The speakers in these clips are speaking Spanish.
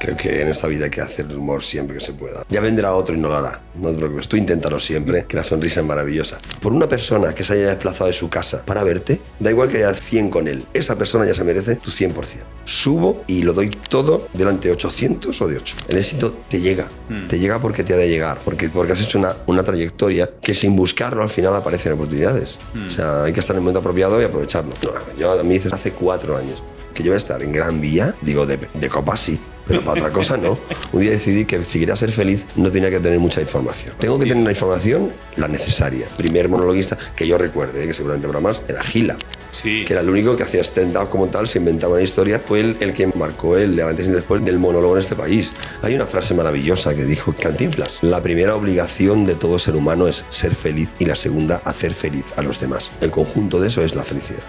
Creo que en esta vida hay que hacer humor siempre que se pueda. Ya vendrá otro y no lo hará. No te preocupes, tú inténtalo siempre, que la sonrisa es maravillosa. Por una persona que se haya desplazado de su casa para verte, da igual que haya 100 con él. Esa persona ya se merece tu 100%. Subo y lo doy todo delante de 800 o de 8. El éxito te llega. Mm. Te llega porque te ha de llegar. Porque, porque has hecho una, una trayectoria que sin buscarlo al final aparecen oportunidades. Mm. O sea, hay que estar en el momento apropiado y aprovecharlo. No, yo, a mí dices hace cuatro años que yo voy a estar en Gran Vía, digo, de, de copa sí, pero para otra cosa no. Un día decidí que si quería ser feliz no tenía que tener mucha información. Tengo que tener la información, la necesaria. Primer monologuista que yo recuerde, ¿eh? que seguramente habrá más, era Gila, Sí. que era el único que hacía stand-up como tal, se inventaba una historia, fue el, el que marcó el antes y después del monólogo en este país. Hay una frase maravillosa que dijo Cantinflas, la primera obligación de todo ser humano es ser feliz y la segunda hacer feliz a los demás. El conjunto de eso es la felicidad.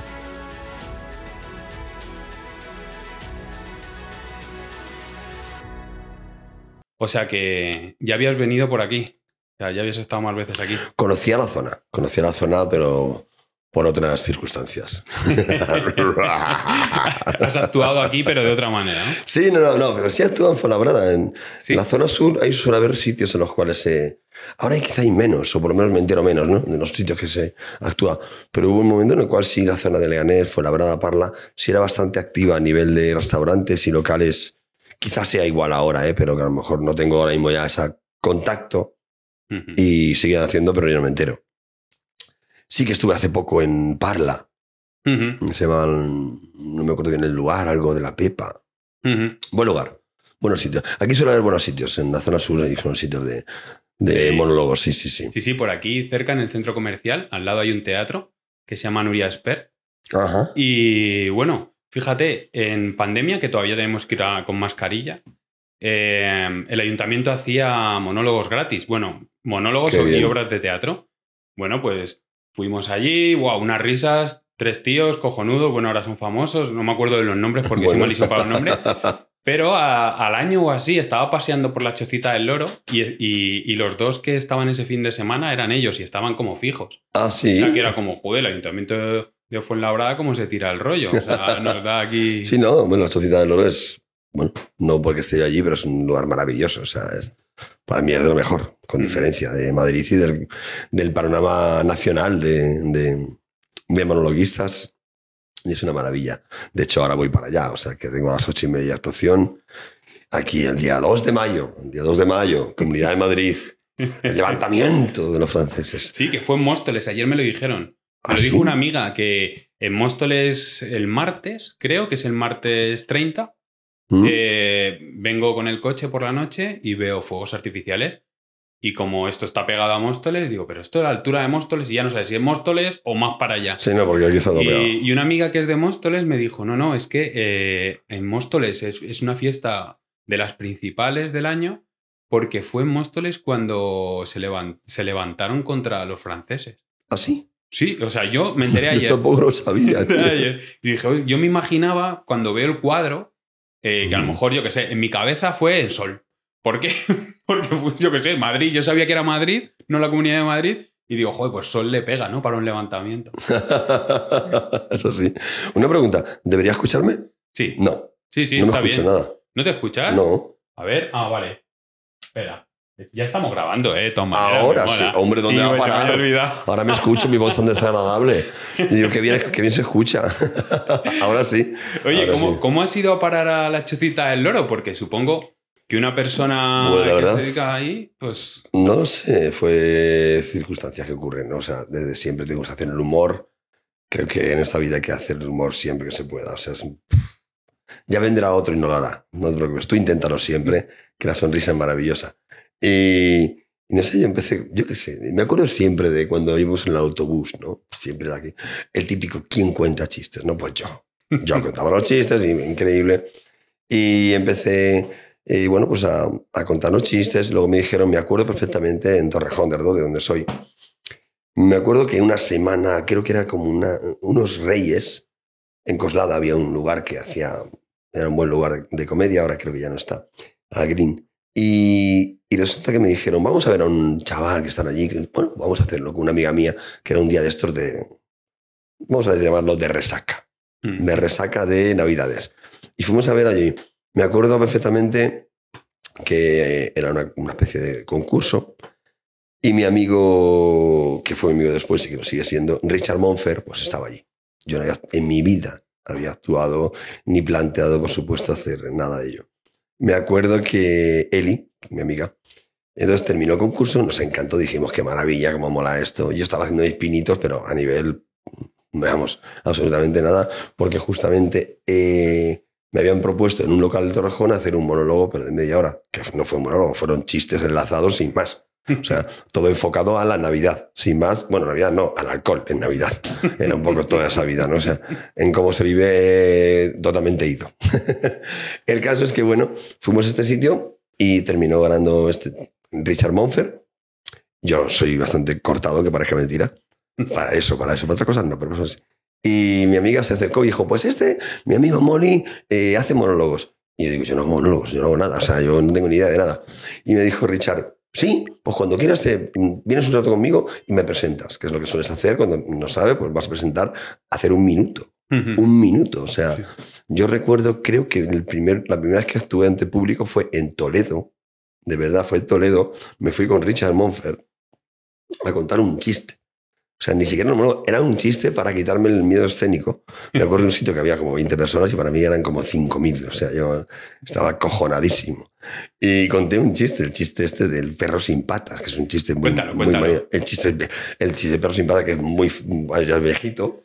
O sea que ya habías venido por aquí. O sea, ya habías estado más veces aquí. Conocía la zona, conocía la zona, pero por otras circunstancias. Has actuado aquí, pero de otra manera, ¿no? sí, no, no, no, pero sí actúa en Fuenlabrada. En Sí. la zona sur hay suele haber sitios en los cuales se... Ahora quizá hay menos, o por lo menos me entero menos, ¿no? De los sitios que se actúa. Pero hubo un momento en el cual sí la zona de Leganés, Fuenlabrada, Parla, sí era bastante activa a nivel de restaurantes y locales. Quizás sea igual ahora, ¿eh? Pero que a lo mejor no tengo ahora mismo ya ese contacto y siguen haciendo, pero yo no me entero. Sí que estuve hace poco en Parla, se llama, no me acuerdo bien el lugar, algo de la Pepa. Buen lugar, buenos sitios. Aquí suele haber buenos sitios, en la zona sur hay buenos sitios de, de Sí. monólogos, sí, sí, sí. Sí, sí, por aquí, cerca en el centro comercial, al lado hay un teatro que se llama Nuria Esper. Ajá. Y bueno, fíjate, en pandemia, que todavía tenemos que ir a- con mascarilla, eh, el ayuntamiento hacía monólogos gratis. Bueno, monólogos y obras de teatro. Bueno, pues fuimos allí, wow, unas risas, tres tíos, cojonudos, bueno, ahora son famosos, no me acuerdo de los nombres porque soy Bueno. malísimo para los nombres. Pero a- al año o así estaba paseando por la chocita del loro y, y- y los dos que estaban ese fin de semana eran ellos y estaban como fijos. Ah, sí. O sea, que era como, joder, el ayuntamiento de, Fuenlabrada, ¿cómo se tira el rollo? O sea, nos da aquí... Sí, no, bueno, la Sociedad del Oro es, bueno, no porque esté yo allí, pero es un lugar maravilloso, o sea, es, para mí es de lo mejor, con Mm. diferencia, de Madrid y del, del panorama nacional de, de, de monologuistas. Y es una maravilla. De hecho, ahora voy para allá, o sea, que tengo a las ocho y media actuación. Aquí el día 2 de mayo, el día 2 de mayo, Comunidad de Madrid, el levantamiento de los franceses. Sí, que fue en Móstoles, ayer me lo dijeron. ¿Ah, lo dijo sí? una amiga que en Móstoles el martes, creo que es el martes 30, ¿Mm? eh, vengo con el coche por la noche y veo fuegos artificiales. Y como esto está pegado a Móstoles, digo, pero esto es la altura de Móstoles y ya no sé si es Móstoles o más para allá. Sí, no, porque aquí está todo pegado. Y, y una amiga que es de Móstoles me dijo, no, no, es que eh, en Móstoles es, es una fiesta de las principales del año porque fue en Móstoles cuando se, levan- se levantaron contra los franceses. ¿Ah, sí? Sí, o sea, yo me enteré Yo ayer. tampoco lo sabía. tío. ayer. Y dije, "Oye, yo me imaginaba cuando veo el cuadro, eh, que a lo mejor, yo qué sé, en mi cabeza fue el sol. ¿Por qué? Porque, yo qué sé, Madrid, yo sabía que era Madrid, no la comunidad de Madrid, y digo, joder, pues sol le pega, ¿no? Para un levantamiento. Eso sí. Una pregunta, ¿debería escucharme? Sí, No, sí, sí, no me está escucho bien. nada. ¿No te escuchas? No. A ver, ah, vale. Espera. Ya estamos grabando, ¿eh? Toma. Ahora sí. Hombre, ¿dónde va a pues, me parar? olvidado. Ahora me escucho, mi voz tan desagradable. Y digo, qué bien, qué bien se escucha. Ahora sí. Oye, Ahora ¿cómo, sí. ¿cómo has ido a parar a la chocita del loro? Porque supongo que una persona Bueno, la que verdad- se dedica ahí, pues. No sé, fue circunstancias que ocurren, ¿no? O sea, desde siempre tengo que hacer el humor. Creo que en esta vida hay que hacer el humor siempre que se pueda. O sea, es- ya vendrá otro y no lo hará. No te preocupes, tú inténtalo siempre, que la sonrisa es maravillosa. Y, y no sé, yo empecé, yo qué sé, me acuerdo siempre de cuando íbamos en el autobús, ¿no? Siempre era aquí, el típico, ¿quién cuenta chistes? No, pues yo. Yo contaba los chistes, y increíble. Y empecé, y bueno, pues a, a contar los chistes. Luego me dijeron, me acuerdo perfectamente en Torrejón de donde soy. Me acuerdo que una semana, creo que era como una, unos reyes, en Coslada había un lugar que hacía, era un buen lugar de, de comedia, ahora creo que ya no está, a Green. Y, y resulta que me dijeron, vamos a ver a un chaval que está allí, que, bueno, vamos a hacerlo con una amiga mía, que era un día de estos de, vamos a llamarlo de resaca mm, de resaca de Navidades. Y fuimos a ver allí. Me acuerdo perfectamente que era una, una especie de concurso y mi amigo, que fue mi amigo después y que lo sigue siendo, Richard Monfer, pues estaba allí. Yo no había- en mi vida había actuado ni planteado, por supuesto, hacer nada de ello. Me acuerdo que Eli, mi amiga, entonces terminó el concurso, nos encantó, dijimos, qué maravilla, cómo mola esto. Yo estaba haciendo mis pinitos, pero a nivel, veamos, absolutamente nada, porque justamente eh, me habían propuesto en un local de Torrejón hacer un monólogo, pero de media hora, que no fue un monólogo, fueron chistes enlazados sin más. O sea, todo enfocado a la Navidad, sin más. Bueno, Navidad no, al alcohol en Navidad. Era un poco toda esa vida, ¿no? O sea, en cómo se vive eh, totalmente ido. El caso es que, bueno, fuimos a este sitio y terminó ganando este Richard Monfer. Yo soy bastante cortado, que parezca mentira. Para eso, para eso, para otras cosas no, pero eso sí. Y mi amiga se acercó y dijo, pues este, mi amigo Molly, eh, hace monólogos. Y yo digo, yo no hago monólogos, yo no hago nada, o sea, yo no tengo ni idea de nada. Y me dijo Richard, sí, pues cuando quieras te vienes un rato conmigo y me presentas, que es lo que sueles hacer cuando no sabe, pues vas a presentar, hacer un minuto, un minuto. O sea, Sí. yo recuerdo, creo que el primer, la primera vez que actué ante público fue en Toledo, de verdad, fue Toledo, me fui con Richard Monfer a contar un chiste. O sea, ni siquiera monólogo, era un chiste para quitarme el miedo escénico. Me acuerdo de un sitio que había como 20 personas y para mí eran como 5.000. O sea, yo estaba cojonadísimo. Y conté un chiste, el chiste este del perro sin patas, que es un chiste muy, Cuéntalo, muy cuéntalo. El chiste, el chiste del perro sin patas, que es muy ya es viejito.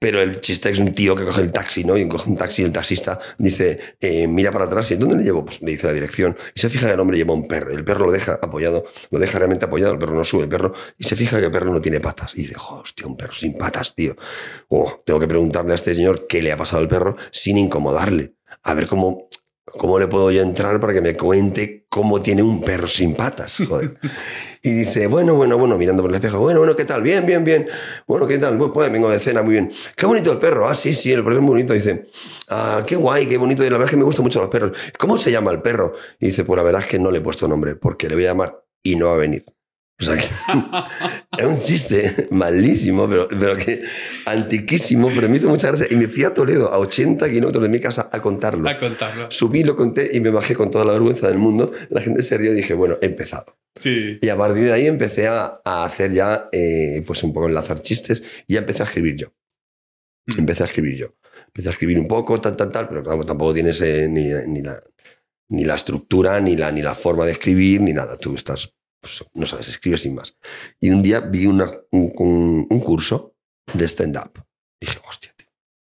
Pero el chiste es un tío que coge el taxi, ¿no? Y coge un taxi y el taxista dice, eh, mira para atrás, ¿y dónde le llevo? Pues le dice la dirección. Y se fija que el hombre lleva un perro. El perro lo deja apoyado, lo deja realmente apoyado, el perro no sube, el perro, y se fija que el perro no tiene patas. Y dice, "Jo, hostia, un perro sin patas, tío. Oh, tengo que preguntarle a este señor qué le ha pasado al perro sin incomodarle. A ver cómo, cómo le puedo yo entrar para que me cuente cómo tiene un perro sin patas, joder. Y dice, bueno, bueno, bueno, mirando por el espejo, bueno, bueno, ¿qué tal? Bien, bien, bien. Bueno, ¿qué tal? Pues, pues, vengo de cena, muy bien. Qué bonito el perro. Ah, sí, sí, el perro es muy bonito. Dice, ah, qué guay, qué bonito. Y la verdad es que me gustan mucho los perros. ¿Cómo se llama el perro? Y dice, pues la verdad es que no le he puesto nombre, porque le voy a llamar y no va a venir. O sea que era un chiste malísimo, pero, pero que antiquísimo, pero me hizo mucha gracia. Y me fui a Toledo, a 80 kilómetros de mi casa, a contarlo. A contarlo. Subí, lo conté y me bajé con toda la vergüenza del mundo. La gente se rió y dije, bueno, he empezado. Sí. Y a partir de ahí empecé a, a hacer ya, eh, pues un poco enlazar chistes y ya empecé a escribir yo. Mm. Empecé a escribir yo. Empecé a escribir un poco, tal, tal, tal, pero claro, tampoco tienes eh, ni, ni la, ni la estructura, ni la, ni la forma de escribir, ni nada. Tú estás, pues, no sabes, escribes sin más. Y un día vi una- un, un- un curso de stand-up. Dije, hostia.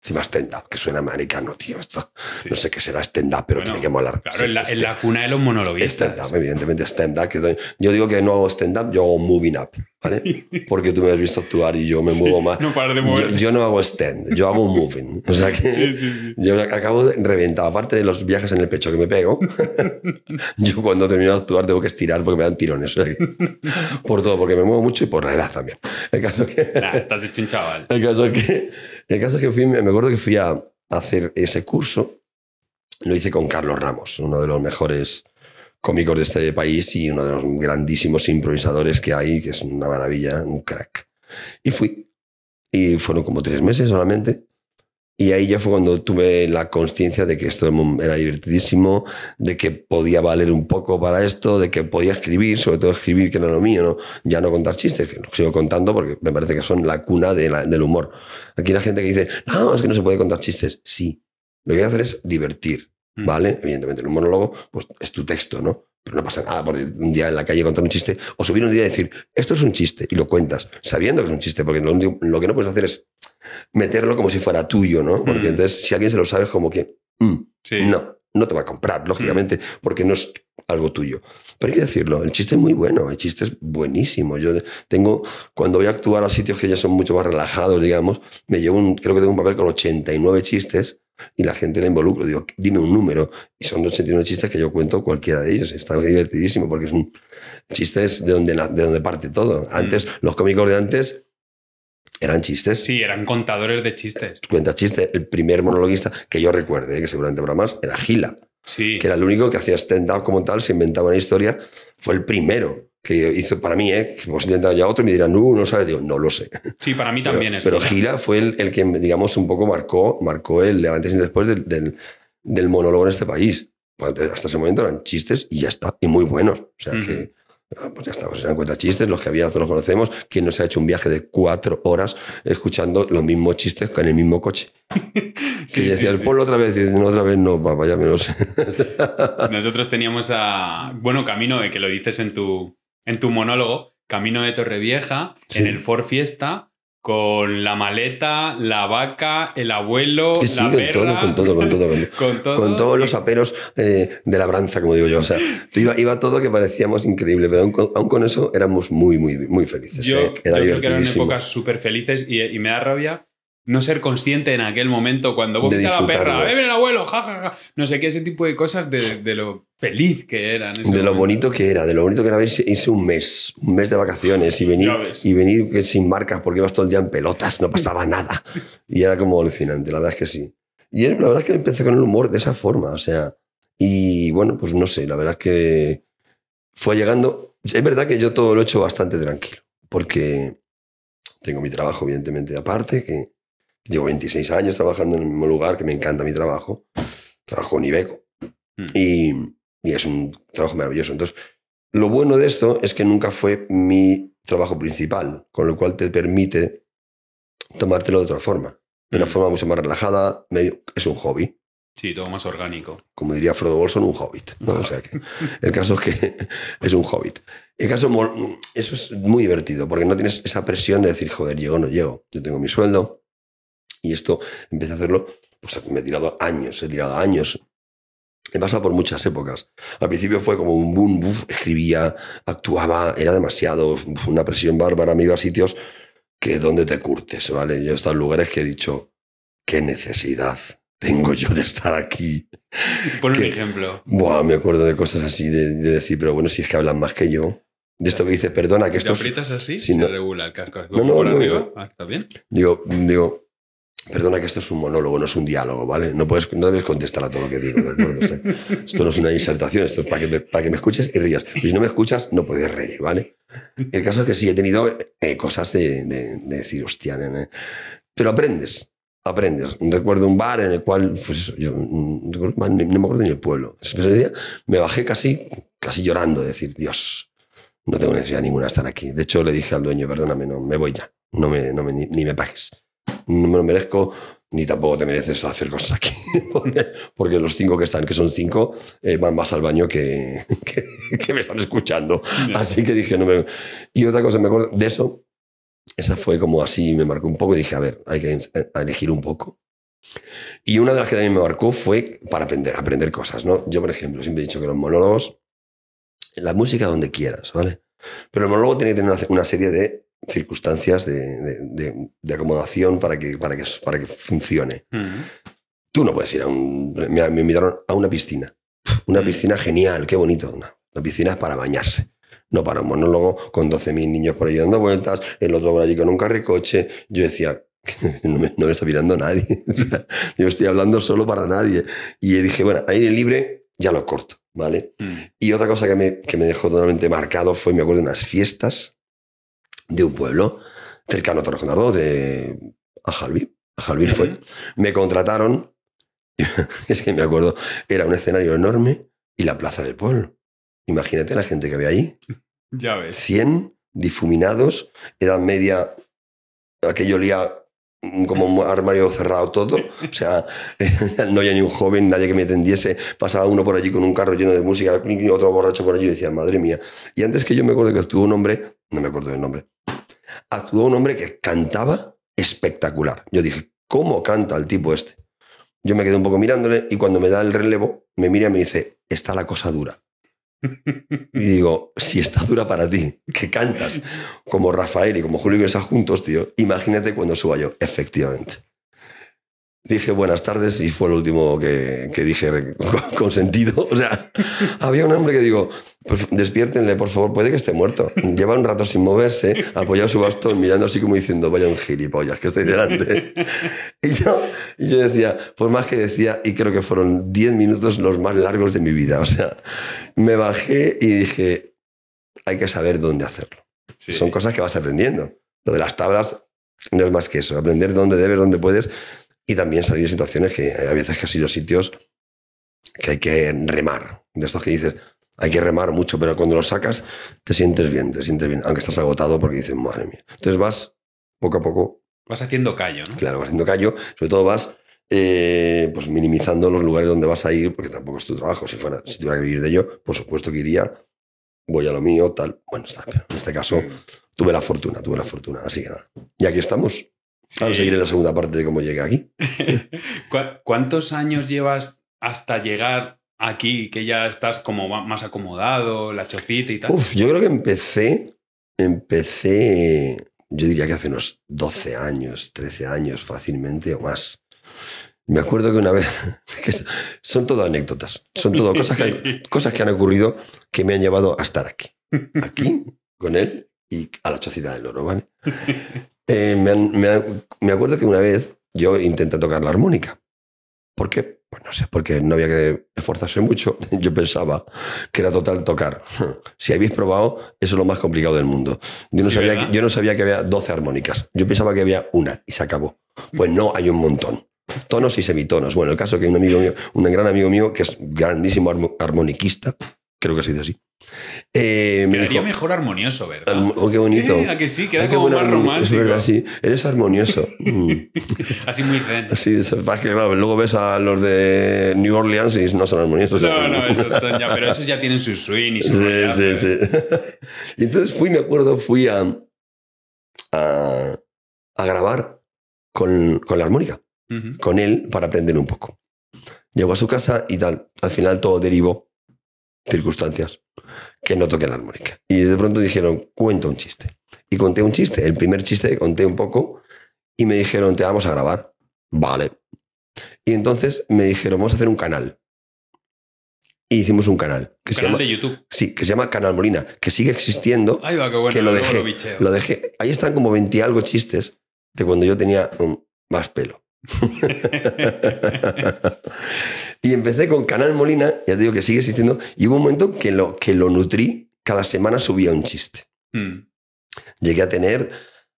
Encima stand-up, que suena americano, tío. Esto, sí. No sé qué será stand-up, pero Bueno, tiene que molar. Claro, Sí, en la, en la cuna de los monologuistas. Stand-up, evidentemente stand-up. Yo digo que no hago stand-up, yo hago moving up, ¿vale? Porque tú me has visto actuar y yo me Sí, muevo más. No parar de Yo, mover. yo no hago stand, yo hago moving. O sea que yo acabo de reventado. Aparte de los viajes en el pecho que me pego, yo cuando termino de actuar tengo que estirar porque me dan tirones. o sea por todo, porque me muevo mucho y por la edad también. El caso que... Nah, estás hecho un chaval. El caso que, el caso es que fui, me acuerdo que fui a hacer ese curso. Lo hice con Carlos Ramos, uno de los mejores cómicos de este país y uno de los grandísimos improvisadores que hay, que es una maravilla, un crack. Y fui. Y fueron como tres meses solamente. Y ahí ya fue cuando tuve la conciencia de que esto era divertidísimo, de que podía valer un poco para esto, de que podía escribir, sobre todo escribir, que era lo mío, ¿no? ya no contar chistes, que lo sigo contando porque me parece que son la cuna de la- del humor. Aquí la gente que dice, no, es que no se puede contar chistes. Sí, lo que hay que hacer es divertir, Mm. ¿vale? Evidentemente, en un monólogo, pues es tu texto, ¿no? Pero no pasa nada por un día en la calle contar un chiste o subir un día y decir, esto es un chiste, y lo cuentas, sabiendo que es un chiste, porque lo, lo que no puedes hacer es meterlo como si fuera tuyo, ¿no? Porque Mm. entonces, si alguien se lo sabe, es como que, mm, Sí. no, no te va a comprar, lógicamente, porque no es algo tuyo. Pero hay que decirlo, el chiste es muy bueno, el chiste es buenísimo. Yo tengo, cuando voy a actuar a sitios que ya son mucho más relajados, digamos, me llevo un, creo que tengo un papel con 89 chistes y la gente la involucro. Digo, dime un número. Y son 89 chistes que yo cuento cualquiera de ellos. Está divertidísimo porque es un chiste es de donde, la- de donde parte todo. Antes, los cómicos de antes eran chistes Sí, eran contadores de chistes. cuenta chiste. El primer monologuista que yo recuerde, ¿eh? que seguramente habrá más, era Gila, Sí. que era el único que hacía stand-up como tal, se inventaba una historia. Fue el primero que hizo para mí, ¿eh? que posiblemente haya otro y me dirán, no, no sabes. Digo, no lo sé. Sí, para mí también pero, es. Pero Gila. Fue el, el que, digamos, un poco marcó, marcó el antes y después del, del, del monólogo en este país. Hasta ese momento eran chistes y ya está, y muy buenos. O sea que, pues ya está, pues dan cuenta chistes, los que había, todos los conocemos. Quien no se ha hecho un viaje de cuatro horas escuchando los mismos chistes en el mismo coche. Sí, que decías, sí, ponlo otra vez, y no, otra vez no, papá, ya me lo sé. Nosotros teníamos a. Bueno, camino, eh, que lo dices en tu, en tu monólogo, camino de Torrevieja, en el Ford Fiesta, con la maleta, la vaca, el abuelo, sí, la con perra. todo, con todo, con todo, con todo. con todo. Con todos los aperos eh, de labranza, como digo yo. O sea, iba, iba todo que parecíamos increíble, pero aún con, aún con eso éramos muy, muy, muy felices. Yo, ¿eh? Era yo creo que eran épocas súper felices y, y me da rabia no ser consciente en aquel momento cuando vos la perra, disfrutarlo. ¡eh, ven el abuelo! Ja, ja, ja. No sé qué, ese tipo de cosas de, de lo feliz que eran. ese De lo bonito que era, de lo bonito que era irse, un mes, un mes de vacaciones y venir, y venir que sin marcas porque ibas todo el día en pelotas, no pasaba nada. Y era como alucinante, la verdad es que sí. Y la verdad es que empecé con el humor de esa forma, o sea, y bueno, pues no sé, la verdad es que fue llegando. Es verdad que yo todo lo he hecho bastante tranquilo, porque tengo mi trabajo, evidentemente, aparte, que llevo 26 años trabajando en el mismo lugar, que me encanta mi trabajo. Trabajo en Ibeco Mm. y, y es un trabajo maravilloso. Entonces, lo bueno de esto es que nunca fue mi trabajo principal, con lo cual te permite tomártelo de otra forma, de una Mm. forma mucho más relajada. medio- es un hobby, Sí, todo más orgánico. como diría Frodo Bolson, un hobbit. ¿no? O sea que el caso es que es un hobbit. El caso, eso es muy divertido, porque no tienes esa presión de decir, joder, llego o no llego. Yo tengo mi sueldo y esto empecé a hacerlo, pues me he tirado años, he tirado años. He pasado por muchas épocas. Al principio fue como un boom, buf, escribía, actuaba, era demasiado, una presión bárbara, me iba a sitios que donde te curtes, ¿vale? Yo he estado en lugares que he dicho, qué necesidad tengo yo de estar aquí. Pon un ejemplo. Buah, me acuerdo de cosas así, de, de decir, pero bueno, si es que hablan más que yo. De esto que dice, perdona, que Si esto es... aprietas así, si se no- regula el casco. No, no, no, no. ah, está bien. Digo, digo, perdona que esto es un monólogo, no es un diálogo, ¿vale? No, puedes, no debes contestar a todo lo que digo, ¿de acuerdo? Esto no es una disertación, esto es para que me, para que me escuches y rías. Y si no me escuchas, no puedes reír, ¿vale? El caso es que sí, he tenido eh, cosas de, de- de decir, hostia, nene. pero aprendes, aprendes. Recuerdo un bar en el cual, pues yo mm, no me acuerdo ni el pueblo. Ese día me bajé casi, casi llorando, de decir, Dios, no tengo necesidad ninguna de estar aquí. De hecho, le dije al dueño, perdóname, no, me voy ya, no me, no me- ni me pagues. No me lo merezco, ni tampoco te mereces hacer cosas aquí. porque, los cinco que están, que son cinco, eh, van más al baño que, que, que me están escuchando. Así que dije, no me... Y otra cosa, me acuerdo de eso, esa fue como así, me marcó un poco y dije, a ver, hay que elegir un poco. Y una de las que también me marcó fue para aprender, aprender cosas, ¿no? Yo, por ejemplo, siempre he dicho que los monólogos, la música donde quieras, ¿vale? Pero el monólogo tiene que tener una, una serie de circunstancias de, de- acomodación para que, para, que, para que funcione. Mm. Tú no puedes ir a un... Me, me invitaron a una piscina. Una Mm. piscina genial, qué bonito. No, la piscina es para bañarse. No para un monólogo con 12.000 niños por ahí dando vueltas, el otro por allí con un carricoche. Yo decía, no me, no me está mirando nadie. Yo estoy hablando solo para nadie. Y dije, bueno, aire libre ya lo corto, ¿vale? Mm. Y otra cosa que me, que me dejó totalmente marcado fue, me acuerdo, de unas fiestas de un pueblo cercano a Torrejonardo, de a Jalví. A Jalví fue. Me contrataron, es que me acuerdo, era un escenario enorme y la plaza del pueblo. Imagínate la gente que había ahí. Ya ves. 100 difuminados, edad media, aquello olía como un armario cerrado todo. O sea, no había ni un joven, nadie que me atendiese. Pasaba uno por allí con un carro lleno de música, otro borracho por allí y decía, madre mía. Y antes que yo me acuerdo que actuó un hombre, no me acuerdo del nombre, actuó un hombre que cantaba espectacular. Yo dije, ¿cómo canta el tipo este? Yo me quedé un poco mirándole y cuando me da el relevo, me mira y me dice, está la cosa dura. Y digo, si está dura para ti, que cantas como Rafael y como Julio Iglesias juntos, tío, imagínate cuando suba yo. Efectivamente. Dije buenas tardes y fue lo último que, que dije con sentido. O sea, había un hombre que digo, pues despiértenle, por favor, puede que esté muerto. Lleva un rato sin moverse, apoyado su bastón, mirando así como diciendo, vaya un gilipollas que estoy delante. Y yo, y yo decía, pues más que decía, y creo que fueron 10 minutos los más largos de mi vida. O sea, me bajé y dije, hay que saber dónde hacerlo. Sí. Son cosas que vas aprendiendo. Lo de las tablas no es más que eso, aprender dónde debes, dónde puedes y también salir de situaciones que hay veces que ha sido sitios que hay que remar. De estos que dices, hay que remar mucho, pero cuando lo sacas te sientes bien, te sientes bien, aunque estás agotado porque dices, madre mía. Entonces vas poco a poco. Vas haciendo callo, ¿no? Claro, vas haciendo callo, sobre todo vas eh, pues minimizando los lugares donde vas a ir, porque tampoco es tu trabajo. Si, fuera, si tuviera que vivir de ello, por supuesto que iría, voy a lo mío, tal. Bueno, está, pero en este caso tuve la fortuna, tuve la fortuna, así que nada. Y aquí estamos. Ahora seguiré la segunda parte de cómo llegué aquí. ¿Cuántos años llevas hasta llegar aquí, que ya estás como más acomodado, la chocita y tal? Uf, yo creo que empecé, empecé, yo diría que hace unos 12 años, 13 años fácilmente o más. Me acuerdo que una vez, son todo anécdotas, son todo cosas que, han, cosas que han ocurrido que me han llevado a estar aquí. Aquí, con él y a la chocita del oro, ¿vale? Eh, me, me, me, acuerdo que una vez yo intenté tocar la armónica. ¿Por qué? Pues no sé, porque no había que esforzarse mucho. Yo pensaba que era total tocar. Si habéis probado, eso es lo más complicado del mundo. Yo no, ¿Sí, sabía, que, yo no sabía que había 12 armónicas. Yo pensaba que había una y se acabó. Pues no, hay un montón. Tonos y semitonos. Bueno, el caso es que un amigo mío, un gran amigo mío, que es grandísimo armoniquista, creo que se dice así. Eh, me Quedaría dijo, mejor armonioso, ¿verdad? Oh, qué bonito. Eh, ¿A que sí? Queda como más romántico. Es verdad, sí. Eres armonioso. Mm. Así muy zen. Sí, es que claro, luego ves a los de New Orleans y no son armoniosos. No, no, esos son ya, pero esos ya tienen su swing y su Sí, rollado, sí, sí. y entonces fui, me acuerdo, fui a, a, a grabar con, con la armónica, uh -huh. con él, para aprender un poco. Llegó a su casa y tal. Al final todo derivó circunstancias que no toqué la armónica. Y de pronto dijeron, cuenta un chiste. Y conté un chiste. El primer chiste conté un poco y me dijeron, te vamos a grabar. Vale. Y entonces me dijeron, vamos a hacer un canal. Y hicimos un canal. Que ¿Un se canal llama, de YouTube. Sí, que se llama Canal Molina, que sigue existiendo. Ay, va, qué bueno. que lo dejé, Lo lo dejé. Ahí están como 20 algo chistes de cuando yo tenía um, más pelo. y empecé con Canal Molina, ya te digo que sigue existiendo, y hubo un momento que lo, que lo nutrí, cada semana subía un chiste. Mm. Llegué a tener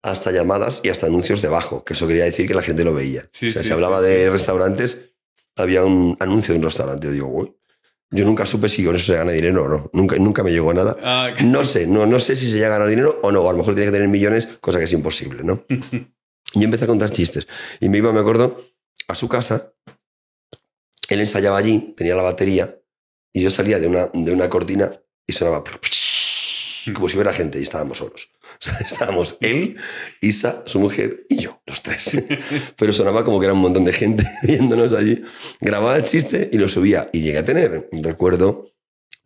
hasta llamadas y hasta anuncios debajo, que eso quería decir que la gente lo veía. Sí, o sea, sí, se hablaba sí, de restaurantes, había un anuncio de un restaurante. Yo digo, uy, yo nunca supe si con eso se gana dinero o no. Nunca, nunca me llegó nada. Ah, No sé, no, no sé si se llega a ganar dinero o no. O a lo mejor tiene que tener millones, cosa que es imposible, ¿no? Y yo empecé a contar chistes. Y me iba, me acuerdo, a su casa. Él ensayaba allí, tenía la batería, y yo salía de una, de una cortina y sonaba como si hubiera gente y estábamos solos. O sea, estábamos él, Isa, su mujer y yo, los tres. Pero sonaba como que era un montón de gente viéndonos allí. Grababa el chiste y lo subía. Y llegué a tener, recuerdo,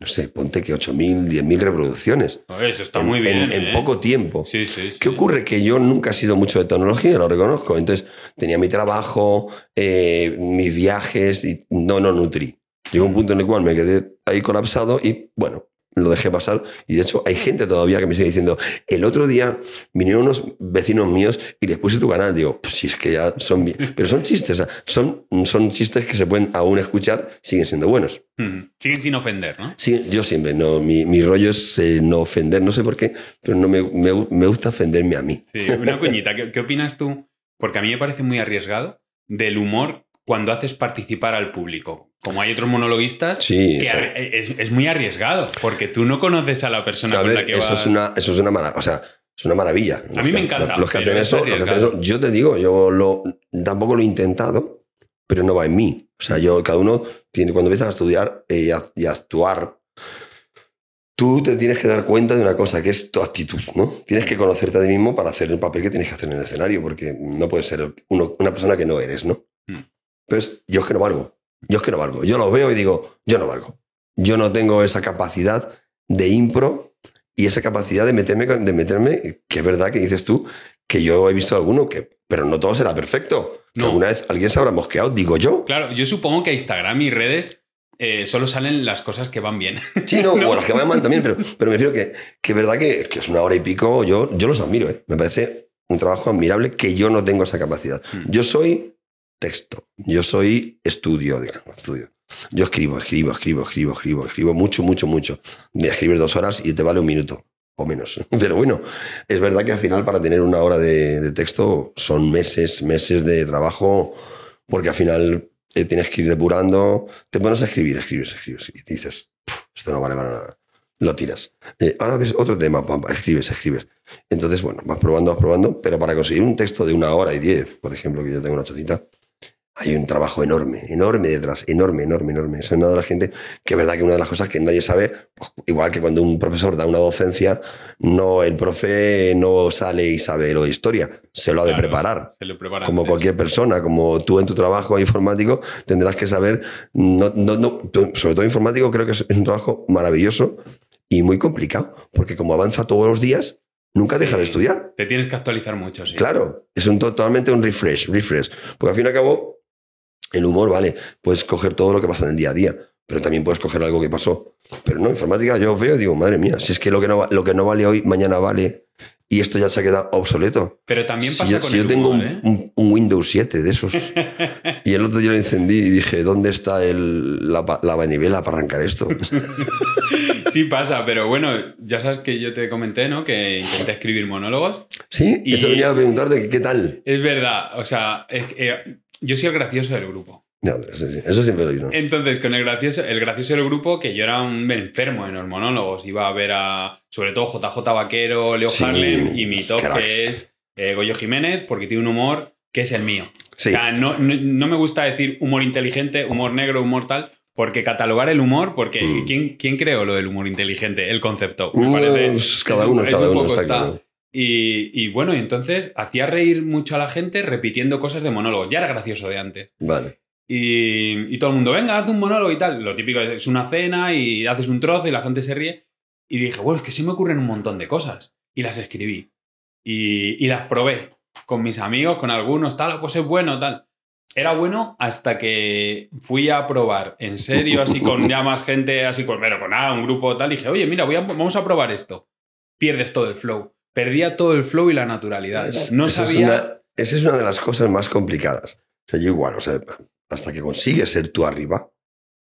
no sé, ponte que 8.000, 10.000 reproducciones. Eso está en, muy bien. en- en ¿eh? poco tiempo. Sí, sí, sí. ¿Qué ocurre? Que yo nunca he sido mucho de tecnología, lo reconozco. Entonces tenía mi trabajo, eh, mis viajes y no, no nutrí. Llegó un punto en el cual me quedé ahí colapsado y bueno, lo dejé pasar. Y de hecho hay gente todavía que me sigue diciendo, el otro día vinieron unos vecinos míos y les puse tu canal. Digo, pues si es que ya son bien. Pero son chistes, o sea, son, son chistes que se pueden aún escuchar, siguen siendo buenos. Siguen sin ofender, ¿no? Sí, yo siempre, no, mi, mi rollo es eh, no ofender, no sé por qué, pero no me, me, me gusta ofenderme a mí. Sí, una cuñita. ¿Qué, qué opinas tú? Porque a mí me parece muy arriesgado del humor cuando haces participar al público. Como hay otros monologuistas, Sí, que arri- es, es muy arriesgado, porque tú no conoces a la persona A con ver, la que eso vas. es una, eso es una maravilla. O sea, es una maravilla. A mí me Los encanta, Los, que hacen es eso, los que hacen eso, yo te digo, yo lo, tampoco lo he intentado, pero no va en mí. O sea, yo, cada uno tiene, cuando empiezas a estudiar eh, y, a, y a actuar, tú te tienes que dar cuenta de una cosa, que es tu actitud, ¿no? Tienes que conocerte a ti mismo para hacer el papel que tienes que hacer en el escenario, porque no puedes ser uno- una persona que no eres, ¿no? Mm. Entonces, yo es que no valgo. Yo es que no valgo. Yo lo veo y digo, yo no valgo. Yo no tengo esa capacidad de impro y esa capacidad de meterme, de meterme, que es verdad que dices tú, que yo he visto alguno, que, pero no todo será perfecto. Que No. alguna vez alguien se habrá mosqueado, digo yo. Claro, yo supongo que a Instagram y redes eh, solo salen las cosas que van bien. Sí, no, ¿No? o las que van mal también, pero, pero me refiero que, que es verdad que, que es una hora y pico, yo, yo los admiro, ¿eh? me parece un trabajo admirable que yo no tengo esa capacidad. Mm. Yo soy texto, yo soy estudio, digamos, estudio. Yo escribo, escribo, escribo, escribo, escribo, escribo mucho, mucho, mucho. De escribir dos horas y te vale un minuto o menos. Pero bueno, es verdad que al final para tener una hora de, texto son meses, meses de trabajo, porque al final eh, tienes que ir depurando, te pones a escribir, escribes, escribes y dices, "Puf, esto no vale para nada. Lo tiras. Eh, ahora ves otro tema, escribes, escribes. Entonces, bueno, vas probando, vas probando, pero para conseguir un texto de una hora y diez, por ejemplo, que yo tengo una chocita, hay un trabajo enorme, enorme detrás, enorme, enorme, enorme. Soy una de la gente que es verdad que una de las cosas que nadie sabe, pues, igual que cuando un profesor da una docencia, no el profe no sale y sabe lo de historia, se lo ha de Claro, preparar. Se lo prepara Como antes. cualquier persona, como tú en tu trabajo informático, tendrás que saber, no, no, no, sobre todo informático, creo que es, un trabajo maravilloso y muy complicado, porque como avanza todos los días, nunca deja de Sí. estudiar. Te tienes que actualizar mucho, sí. Claro, es un, totalmente un refresh, refresh. Porque al fin y al cabo, el humor, vale, puedes coger todo lo que pasa en el día a día, pero también puedes coger algo que pasó. Pero no, informática yo veo y digo, madre mía, si es que lo que no, lo que no vale hoy, mañana vale, y esto ya se ha quedado obsoleto. Pero también Si pasa yo, con si yo tengo humor, ¿eh? un- un Windows 7 de esos, y el otro día lo encendí y dije, ¿dónde está el, la, pa- la manivela para arrancar esto? Sí pasa, pero bueno, ya sabes que yo te comenté, ¿no? Que intenté escribir monólogos. sí, Y- eso venía a preguntarte, ¿qué tal? Es verdad, o sea, es que, eh, yo soy el gracioso del grupo. No, eso, eso siempre lo digo. Entonces, con el gracioso, el gracioso del grupo, que yo era un enfermo en los monólogos, iba a ver a, sobre todo, JJ Vaquero, Leo Sí, Harlem y mi top, cracks. que es eh, Goyo Jiménez, porque tiene un humor que es el mío. Sí, O sea, no, no, no me gusta decir humor inteligente, humor negro, humor tal, porque catalogar el humor, porque Mm. ¿quién, ¿quién creó lo del humor inteligente? El concepto. Me No, parece. pues, cada es un- uno, es cada un uno, poco está está- claro. Y, y bueno, y entonces hacía reír mucho a la gente repitiendo cosas de monólogos. Ya era gracioso de antes. Vale. Y, y todo el mundo, venga, haz un monólogo y tal. Lo típico es una cena y haces un trozo y la gente se ríe. Y dije, bueno, es que se me ocurren un montón de cosas. Y las escribí. Y, y las probé con mis amigos, con algunos, tal, pues es bueno, tal. Era bueno hasta que fui a probar en serio, así con ya más gente, así con, pero con ah, un grupo tal. Dije, oye, mira, voy a- vamos a probar esto. Pierdes todo el flow. Perdía todo el flow y la naturalidad. Es- no eso es sabía. una- esa es una de las cosas más complicadas. O sea, yo igual, o sea, hasta que consigues ser tú arriba,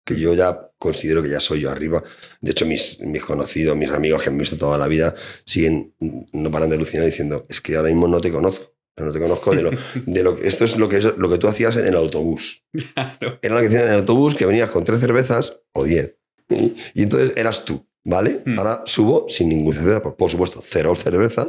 que yo ya considero que ya soy yo arriba. De hecho, mis, mis conocidos, mis amigos que han visto toda la vida, siguen, no paran de alucinar diciendo, es que ahora mismo no te conozco. No te conozco de lo, de lo que esto es lo que es lo que tú hacías en el autobús. Claro. Era lo que hacías en el autobús, que venías con tres cervezas o diez. Y, y entonces eras tú, ¿vale? Hmm. Ahora subo sin ningún cerveza, por supuesto, cero cerveza,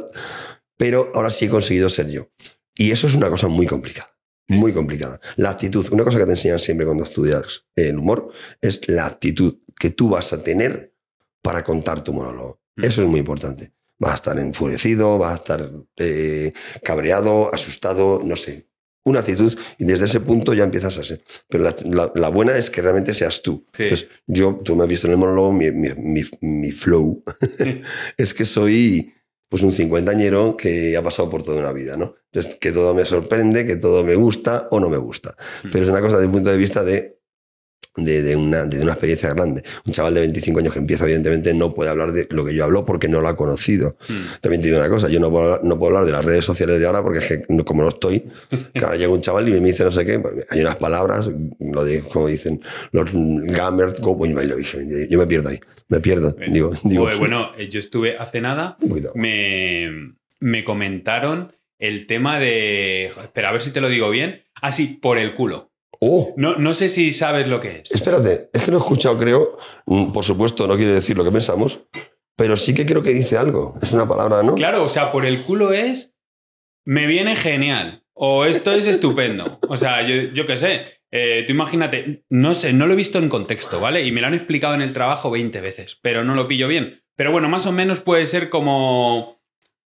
pero ahora sí he conseguido ser yo. Y eso es una cosa muy complicada. Muy complicada. La actitud, una cosa que te enseñan siempre cuando estudias el humor, es la actitud que tú vas a tener para contar tu monólogo. Mm. Eso es muy importante. Vas a estar enfurecido, vas a estar eh, cabreado, asustado, no sé. Una actitud y desde ese punto ya empiezas a ser. Pero la, la- la buena es que realmente seas tú. Sí. Entonces, yo, tú me has visto en el monólogo, mi, mi- mi- mi flow es que soy pues un cincuentañero que ha pasado por toda una vida, ¿no? Entonces, que todo me sorprende, que todo me gusta o no me gusta. Mm. Pero es una cosa desde el punto de vista de, de, de una, de una experiencia grande. Un chaval de 25 años que empieza, evidentemente, no puede hablar de lo que yo hablo porque no lo ha conocido. Mm. También te digo una cosa, yo no puedo, hablar, no puedo hablar de las redes sociales de ahora porque es que como no estoy, ahora llega un chaval y me dice no sé qué, hay unas palabras, lo de, como dicen los gamers, como, yo, me pierdo ahí, me pierdo. Bueno, Digo, digo bueno, eh, yo estuve hace nada, me, me comentaron el tema de. Espera, a ver si te lo digo bien. Así, por el culo. Oh, No, no sé si sabes lo que es. espérate, es que no he escuchado, creo, mm, por supuesto, no quiere decir lo que pensamos, pero sí que creo que dice algo. Es una palabra, ¿no? Claro, o sea, por el culo es. Me viene genial. O esto es estupendo. O sea, yo, yo qué sé. eh, tú imagínate, no sé, no lo he visto en contexto, ¿vale? Y me lo han explicado en el trabajo 20 veces, pero no lo pillo bien. Pero bueno, más o menos puede ser como.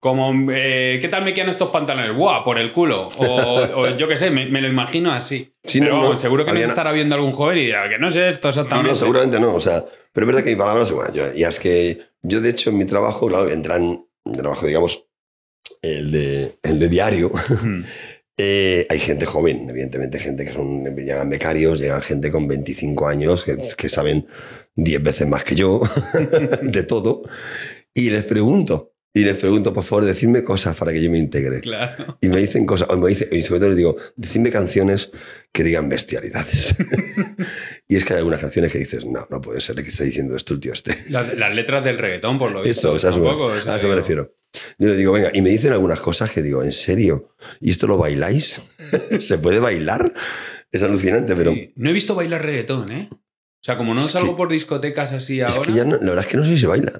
Como, eh, ¿qué tal me quedan estos pantalones? ¡Buah! Por el culo. O, o yo qué sé, me, me lo imagino así. Sí, pero no, vamos, no. seguro que nos estará viendo algún joven y dirá que no sé esto exactamente. no, seguramente no. O sea, pero es verdad que mi palabra es igual. Yo- ya es que yo, de hecho, en mi trabajo, claro, entran, mi trabajo, digamos, el de, el de diario, Mm, eh, hay gente joven, evidentemente, gente que son, llegan becarios, llegan gente con 25 años que, que saben 10 veces más que yo de todo. Y les pregunto, y les pregunto, por favor, decidme cosas para que yo me integre. Claro. Y me dicen cosas, o me dicen, y sobre todo les digo, decidme canciones que digan bestialidades. y es que hay algunas canciones que dices, no, no puede ser que esté diciendo esto el tío este. Las, las letras del reggaetón, por lo visto. Eso, o sea, a eso, me, tampoco, o sea, a eso me digo, refiero. Yo les digo, venga, y me dicen algunas cosas que digo, ¿en serio? ¿Y esto lo bailáis? ¿Se puede bailar? es alucinante, pero. No he visto bailar reggaetón, ¿eh? O sea, como no Es salgo que- por discotecas así es ahora. que ya no- la verdad es que no sé si se baila.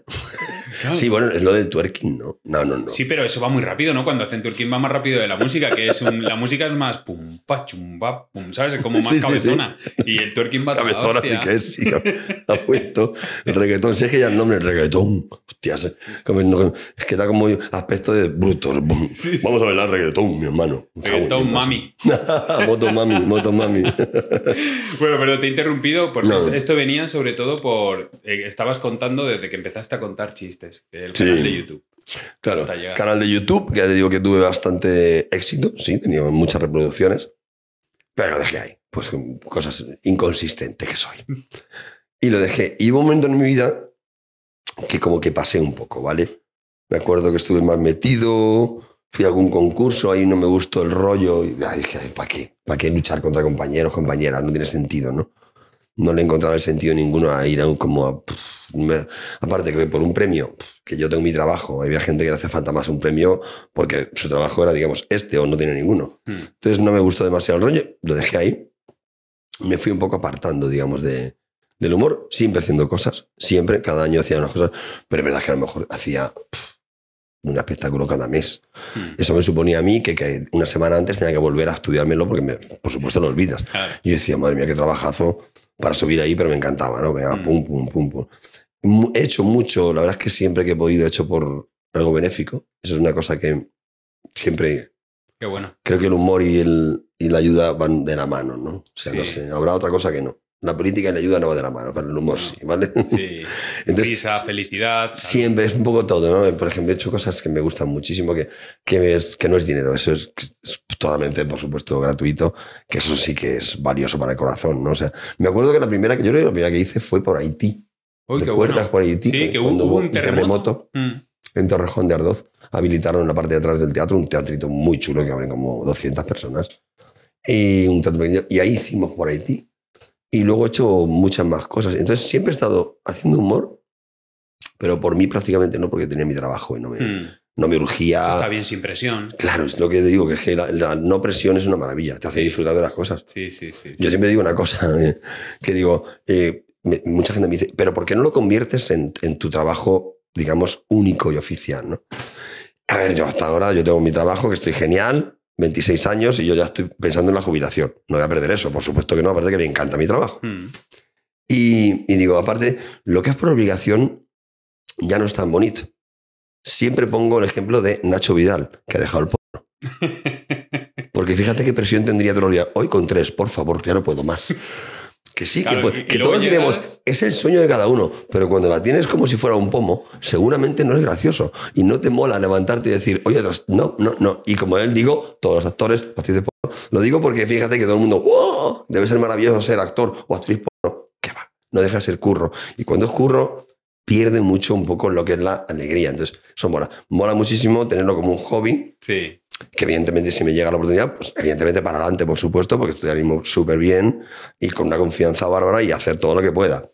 claro. Sí, bueno, es lo del twerking, ¿no? No, no, no. Sí, pero eso va muy rápido, ¿no? Cuando hacen twerking va más rápido de la música, que es un- la música es más pum, pa, chum, pa, pum, ¿sabes? Es como más Sí, sí, sí. cabezona. Y el twerking va Cabezona sí que es, sí, ha puesto el reggaetón. Si es que ya el nombre es reggaetón. Hostias, es que da como aspecto de brutos. Vamos a bailar reggaetón, mi hermano. Reggaetón mami. moto mami, moto mami. Bueno, pero te he interrumpido porque No. Esto venía sobre todo por. eh, estabas contando desde que empezaste a contar chistes. El Sí. canal de YouTube. Claro, canal de YouTube, que ya te digo que tuve bastante éxito, sí, tenía muchas reproducciones, pero lo dejé ahí, pues cosas inconsistente que soy. Y lo dejé. Y hubo un momento en mi vida que como que pasé un poco, ¿vale? Me acuerdo que estuve más metido, fui a algún concurso, ahí no me gustó el rollo, y dije, ¿para qué? ¿Para qué luchar contra compañeros, compañeras? No tiene sentido, ¿no? No le encontraba el sentido ninguno a ir a un como a, pff, me- aparte que por un premio, pff, que yo tengo mi trabajo, había gente que le hace falta más un premio porque su trabajo era, digamos, este o no tiene ninguno. Hmm. Entonces no me gustó demasiado el rollo, lo dejé ahí. Me fui un poco apartando, digamos, de, del humor, siempre haciendo cosas, siempre, cada año hacía unas cosas, pero es verdad que a lo mejor hacía pff, un espectáculo cada mes. Hmm. Eso me suponía a mí que, que una semana antes tenía que volver a estudiármelo porque, me- por supuesto, lo olvidas. Claro. Y yo decía, madre mía, qué trabajazo para subir ahí, pero me encantaba, ¿no? Venga, Mm. pum, pum, pum, pum. He hecho mucho, la verdad es que siempre que he podido he hecho por algo benéfico. Eso es una cosa que siempre Qué bueno. creo que el humor y, el, y la ayuda van de la mano, ¿no? O sea, no sé, habrá otra cosa que no. La política y la ayuda no va de la mano, pero el humor sí, ¿vale? Sí. Entonces, Risa, felicidad. Siempre es un poco todo, ¿no? Por ejemplo, he hecho cosas que me gustan muchísimo, que, que, es, que no es dinero, eso es, es totalmente, por supuesto, gratuito, que eso sí que es valioso para el corazón, ¿no? O sea, me acuerdo que la primera que yo creo que la primera que hice fue por Haití. Uy, ¿Recuerdas bueno. por Haití? Sí, que hubo, hubo un terremoto. Mm. en Torrejón de Ardoz, habilitaron en la parte de atrás del teatro un teatrito muy chulo que abren como 200 personas. Y, un teatro pequeño, y ahí hicimos por Haití. Y luego he hecho muchas más cosas. Entonces siempre he estado haciendo humor, pero por mí prácticamente no, porque tenía mi trabajo y no me, Mm. no me Eso urgía. está bien sin presión. Claro, es lo que te digo, que es que la, la no presión es una maravilla, te hace disfrutar de las cosas. Sí, sí, sí. Yo siempre digo una cosa, eh, que digo, eh, me- mucha gente me dice, pero ¿por qué no lo conviertes en, en tu trabajo, digamos, único y oficial? ¿no? A ver, yo hasta ahora, yo tengo mi trabajo, que estoy genial, 26 años, y yo ya estoy pensando en la jubilación. No voy a perder eso, por supuesto que no, aparte que me encanta mi trabajo. Mm. Y, y digo, aparte, lo que es por obligación ya no es tan bonito. Siempre pongo el ejemplo de Nacho Vidal, que ha dejado el porno. Porque fíjate qué presión tendría otro día. Hoy con tres, por favor, ya no puedo más. Que sí, Claro, que, pues- que todos diremos, llegas- es el sueño de cada uno, pero cuando la tienes como si fuera un pomo, seguramente no es gracioso. Y no te mola levantarte y decir, oye, tras- no, no, no. Y como él digo, todos los actores, actrices porno, lo digo porque fíjate que todo el mundo, ¡wow! Debe ser maravilloso ser actor o actriz porno. Que va, no deja de ser curro. Y cuando es curro, pierde mucho un poco lo que es la alegría. Entonces, eso mola. Mola muchísimo tenerlo como un hobby, Sí. Que evidentemente si me llega la oportunidad, pues evidentemente para adelante, por supuesto, porque estoy ahora mismo súper bien y con una confianza bárbara y hacer todo lo que pueda.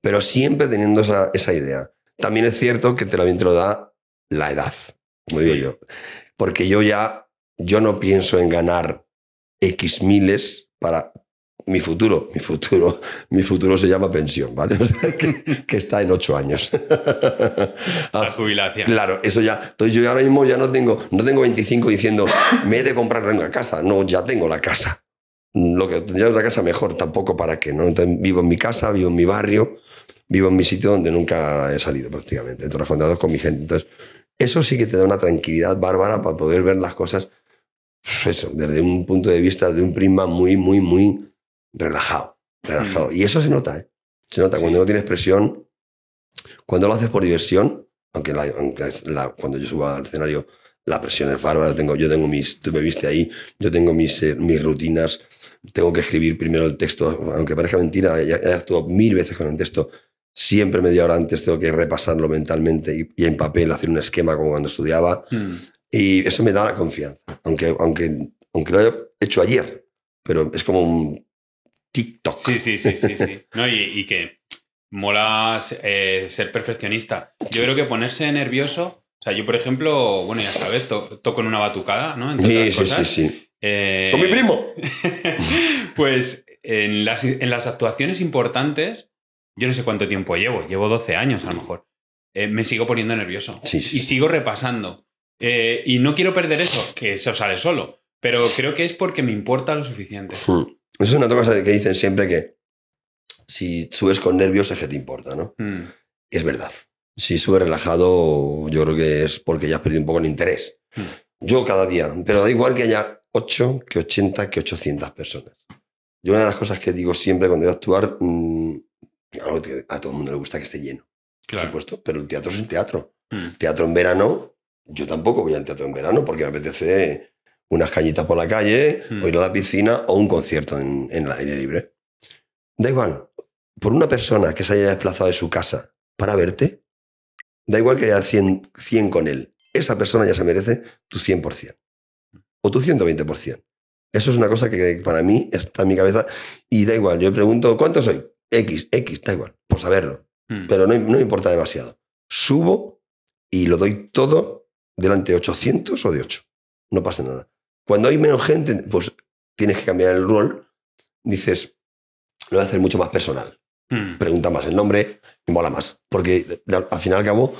Pero siempre teniendo esa, esa idea. También es cierto que te lo, te lo da la edad, como digo yo. Porque yo ya, yo no pienso en ganar X miles para mi futuro. Mi futuro, mi futuro se llama pensión, ¿vale? O sea, que, que está en ocho años. La jubilación. Claro, eso ya. Entonces yo ahora mismo ya no tengo, no tengo 25 diciendo, me he de comprar una casa. No, ya tengo la casa. Lo que tendría una casa mejor, tampoco para qué. ¿no? Entonces, vivo en mi casa, vivo en mi barrio, vivo en mi sitio donde nunca he salido prácticamente. Entonces, fundados con mi gente. Entonces, eso sí que te da una tranquilidad bárbara para poder ver las cosas, pues eso, desde un punto de vista, de un prisma muy, muy, muy relajado. relajado. Y eso se nota, ¿eh? Se nota Sí. cuando no tienes presión, cuando lo haces por diversión, aunque, la- aunque la- cuando yo subo al escenario la presión es bárbara, tengo, yo tengo mis, tú me viste ahí, yo tengo mis, eh, mis rutinas, tengo que escribir primero el texto, aunque parezca mentira, ya, ya actúo mil veces con el texto, siempre media hora antes tengo que repasarlo mentalmente y, y en papel hacer un esquema como cuando estudiaba Mm. y eso me da la confianza, aunque, aunque, aunque lo haya hecho ayer, pero es como un TikTok. Sí, sí, sí, sí, sí. No, y, y que mola eh, ser perfeccionista. Yo creo que ponerse nervioso. O sea, yo, por ejemplo, bueno, ya sabes, to- toco en una batucada, ¿no? Entre Sí, sí, cosas. sí, sí. Eh, ¡Con mi primo! pues en las, en las actuaciones importantes, yo no sé cuánto tiempo llevo, llevo 12 años a lo mejor, eh, me sigo poniendo nervioso. Sí, sí, y sigo repasando. Y no quiero perder eso, que eso sale solo. Pero creo que es porque me importa lo suficiente. Hmm. Es una cosa que dicen siempre que si subes con nervios es que te importa, ¿no? Mm, Y es verdad. Si subes relajado, yo creo que es porque ya has perdido un poco el interés. Hmm. Yo cada día, pero da igual que haya 8, que 80, que 800 personas. Yo una de las cosas que digo siempre cuando voy a actuar, mm, claro, a todo el mundo le gusta que esté lleno, por claro. supuesto, pero el teatro es el teatro. Mm, Teatro en verano, yo tampoco voy al teatro en verano porque me apetece unas cañitas por la calle, Hmm. o ir a la piscina o un concierto en, en el aire libre. Da igual, por una persona que se haya desplazado de su casa para verte, da igual que haya 100, 100 con él, esa persona ya se merece tu 100% o tu 120%. Eso es una cosa que para mí está en mi cabeza y da igual, yo pregunto, ¿cuánto soy? X, X, da igual, por saberlo mm. pero no, no me importa demasiado. Subo y lo doy todo delante de 800 o de 8. No pasa nada. Cuando hay menos gente, pues tienes que cambiar el rol. Dices, lo voy a hacer mucho más personal. Mm, Pregunta más el nombre y mola más. Porque al al fin y al cabo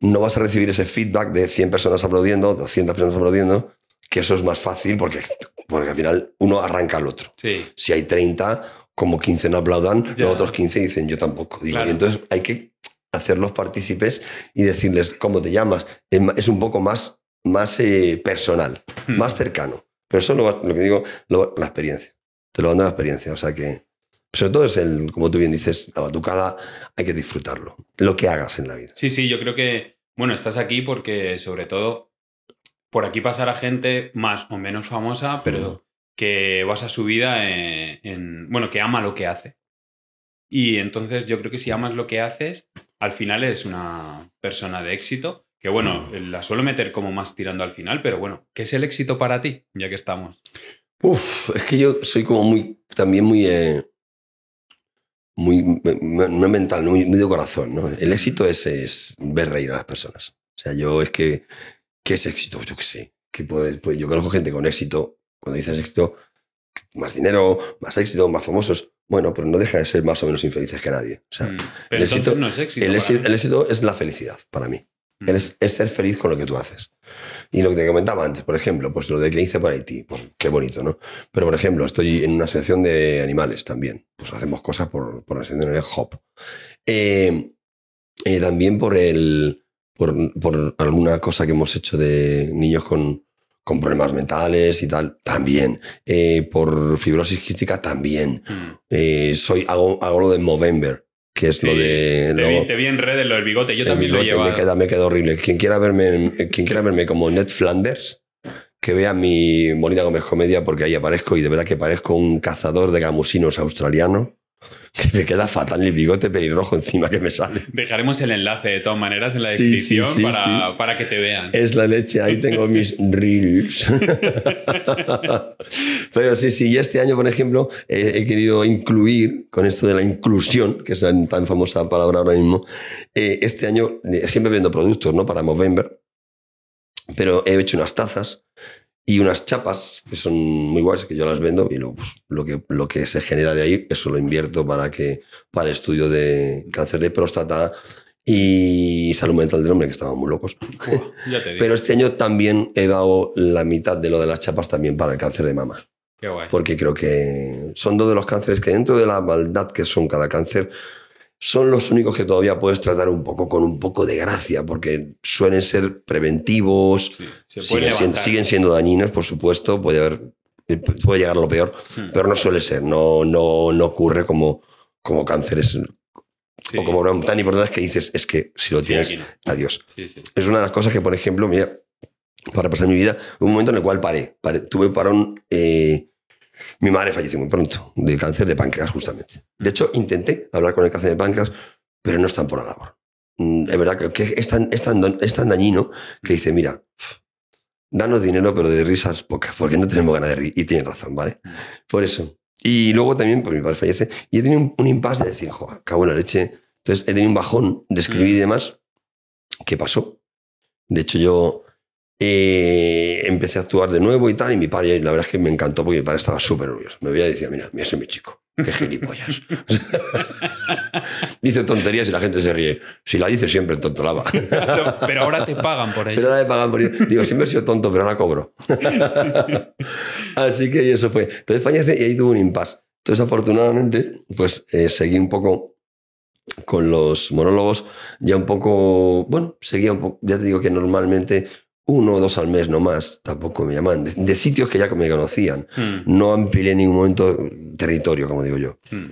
no vas a recibir ese feedback de 100 personas aplaudiendo, 200 personas aplaudiendo, que eso es más fácil porque, porque al final uno arranca al otro. Sí. Si hay 30, como 15 no aplaudan, Ya. los otros 15 dicen yo tampoco. Digo, Claro. Y entonces hay que hacerlos partícipes y decirles cómo te llamas. Es ma- Es un poco más, más eh, personal, Mm. más cercano. Pero eso lo, lo que digo, lo- la experiencia. Te lo manda la experiencia. O sea que, sobre todo es el, como tú bien dices, la batucada hay que disfrutarlo. Lo que hagas en la vida. Sí, sí, yo creo que, bueno, estás aquí porque sobre todo por aquí pasará gente más o menos famosa, pero que basa su vida en, en- bueno, que ama lo que hace. Y entonces yo creo que si amas lo que haces, al final eres una persona de éxito, que bueno, la suelo meter como más tirando al final, pero bueno, ¿qué es el éxito para ti? Ya que estamos. Uf, es que yo soy como muy, también muy, eh, muy, no mental, muy, muy de corazón, ¿no? El éxito es, es ver reír a las personas. O sea, yo es que, ¿qué es éxito? Yo qué sé. Que pues, pues yo conozco gente con éxito, cuando dices éxito, más dinero, más éxito, más famosos. Bueno, pero no deja de ser más o menos infelices que nadie. O sea, Mm, Pero el éxito- no es éxito. el, éxito, el éxito es la felicidad para mí. Mm. Es, es ser feliz con lo que tú haces. Y lo que te comentaba antes, por ejemplo, pues lo de que hice para Haití, pues qué bonito, ¿no? Pero, por ejemplo, estoy en una asociación de animales también. Pues hacemos cosas por, por la asociación de Hop. Eh, eh, también por, el, por, por alguna cosa que hemos hecho de niños con, con problemas mentales y tal, también. Eh, por fibrosis quística, también. Mm. Eh, soy, hago, hago lo de Movember, que es lo de... Te, lo- vi, te vi en redes lo del bigote. Yo también lo llevo. me queda, me queda horrible. Quien quiera verme, quien quiera verme como Ned Flanders, que vea mi Molina Gómez Comedia, porque ahí aparezco y de verdad que parezco un cazador de gamusinos australiano. Que me queda fatal el bigote pelirrojo encima que me sale. Dejaremos el enlace de todas maneras en la Sí, descripción sí, para, sí. para que te vean. Es la leche, ahí tengo mis reels. Pero sí, sí, y este año, por ejemplo, he querido incluir, con esto de la inclusión, que es la tan famosa palabra ahora mismo, eh, este año eh, siempre vendo productos ¿no? para Movember, pero he hecho unas tazas y unas chapas que son muy guays, que yo las vendo y luego pues, lo, que, lo que se genera de ahí, eso lo invierto para, que, para el estudio de cáncer de próstata y salud mental del hombre, que estaban muy locos. Ya te digo. Pero este año también he dado la mitad de lo de las chapas también para el cáncer de mama. Qué guay. Porque creo que son dos de los cánceres que dentro de la maldad que son cada cáncer, son los únicos que todavía puedes tratar un poco con un poco de gracia, porque suelen ser preventivos, Sí, se puede siguen, siendo, siguen siendo dañinos, por supuesto, puede, haber, puede llegar lo peor, Hmm. pero no suele ser, no, no, no ocurre como, como cánceres Sí. o como tan importantes que dices, es que si lo tienes, no. adiós. Es una de las cosas que, por ejemplo, mira, para pasar mi vida, un momento en el cual paré. paré. tuve parón. eh, mi madre falleció muy pronto, de cáncer de páncreas, justamente. De hecho, intenté hablar con el cáncer de páncreas, pero no están por la labor. Mm, Es verdad que, es, tan, es, tan, es tan dañino que dice, mira, danos dinero, pero de risas pocas, porque no tenemos ganas de reír. Y tiene razón, ¿vale? Mm. Por eso. Y luego también, pues mi padre fallece, y he tenido un, un impasse de decir, joder, cago en la leche. Entonces he tenido un bajón de escribir y demás. ¿Qué pasó? De hecho, yo eh, empecé a actuar de nuevo y tal, y mi padre, la verdad es que me encantó porque mi padre estaba súper orgulloso. Me veía y decía, mira, mira ese es mi chico, qué gilipollas. dice tonterías y la gente se ríe. Si la dice siempre, el tonto la va. pero ahora te pagan por ello. Pero ahora me pagan por ello. Digo, siempre he sido tonto, pero ahora cobro. Así que eso fue. Entonces fallece y ahí tuvo un impasse. Entonces, afortunadamente, pues eh, seguí un poco con los monólogos, ya un poco, bueno, seguía un poco, ya te digo que normalmente uno o dos al mes no más, tampoco me llaman, de, de sitios que ya me conocían. Hmm, No amplié en ningún momento territorio, como digo yo. hmm.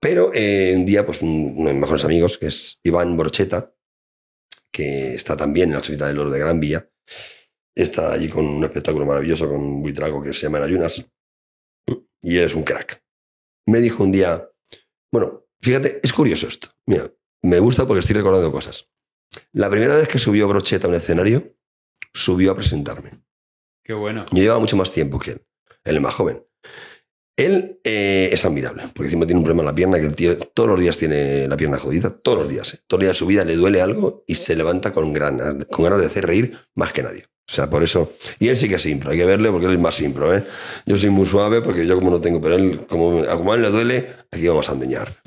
Pero eh, un día, pues un- uno de mis mejores amigos, que es Iván Brocheta, que está también en la Chocita del Oro de Gran Vía, está allí con un espectáculo maravilloso con un buitrago que se llama En Ayunas, y él es un crack. Me dijo un día, bueno, fíjate, es curioso esto. Mira, me gusta porque estoy recordando cosas. La primera vez que subió Brocheta a un escenario, subió a presentarme. Qué bueno. Yo llevaba mucho más tiempo que él. Él es más joven. Él eh, es admirable, porque encima tiene un problema en la pierna, que el tío todos los días tiene la pierna jodida, todos los días. ¿eh? Todos los días de su vida le duele algo y se levanta con, gran, con ganas de hacer reír más que nadie. O sea, por eso. Y él sí que es impro, hay que verle porque él es más impro. ¿eh? Yo soy muy suave porque yo, como no tengo, pero él, como, como a él le duele, aquí vamos a andeñar.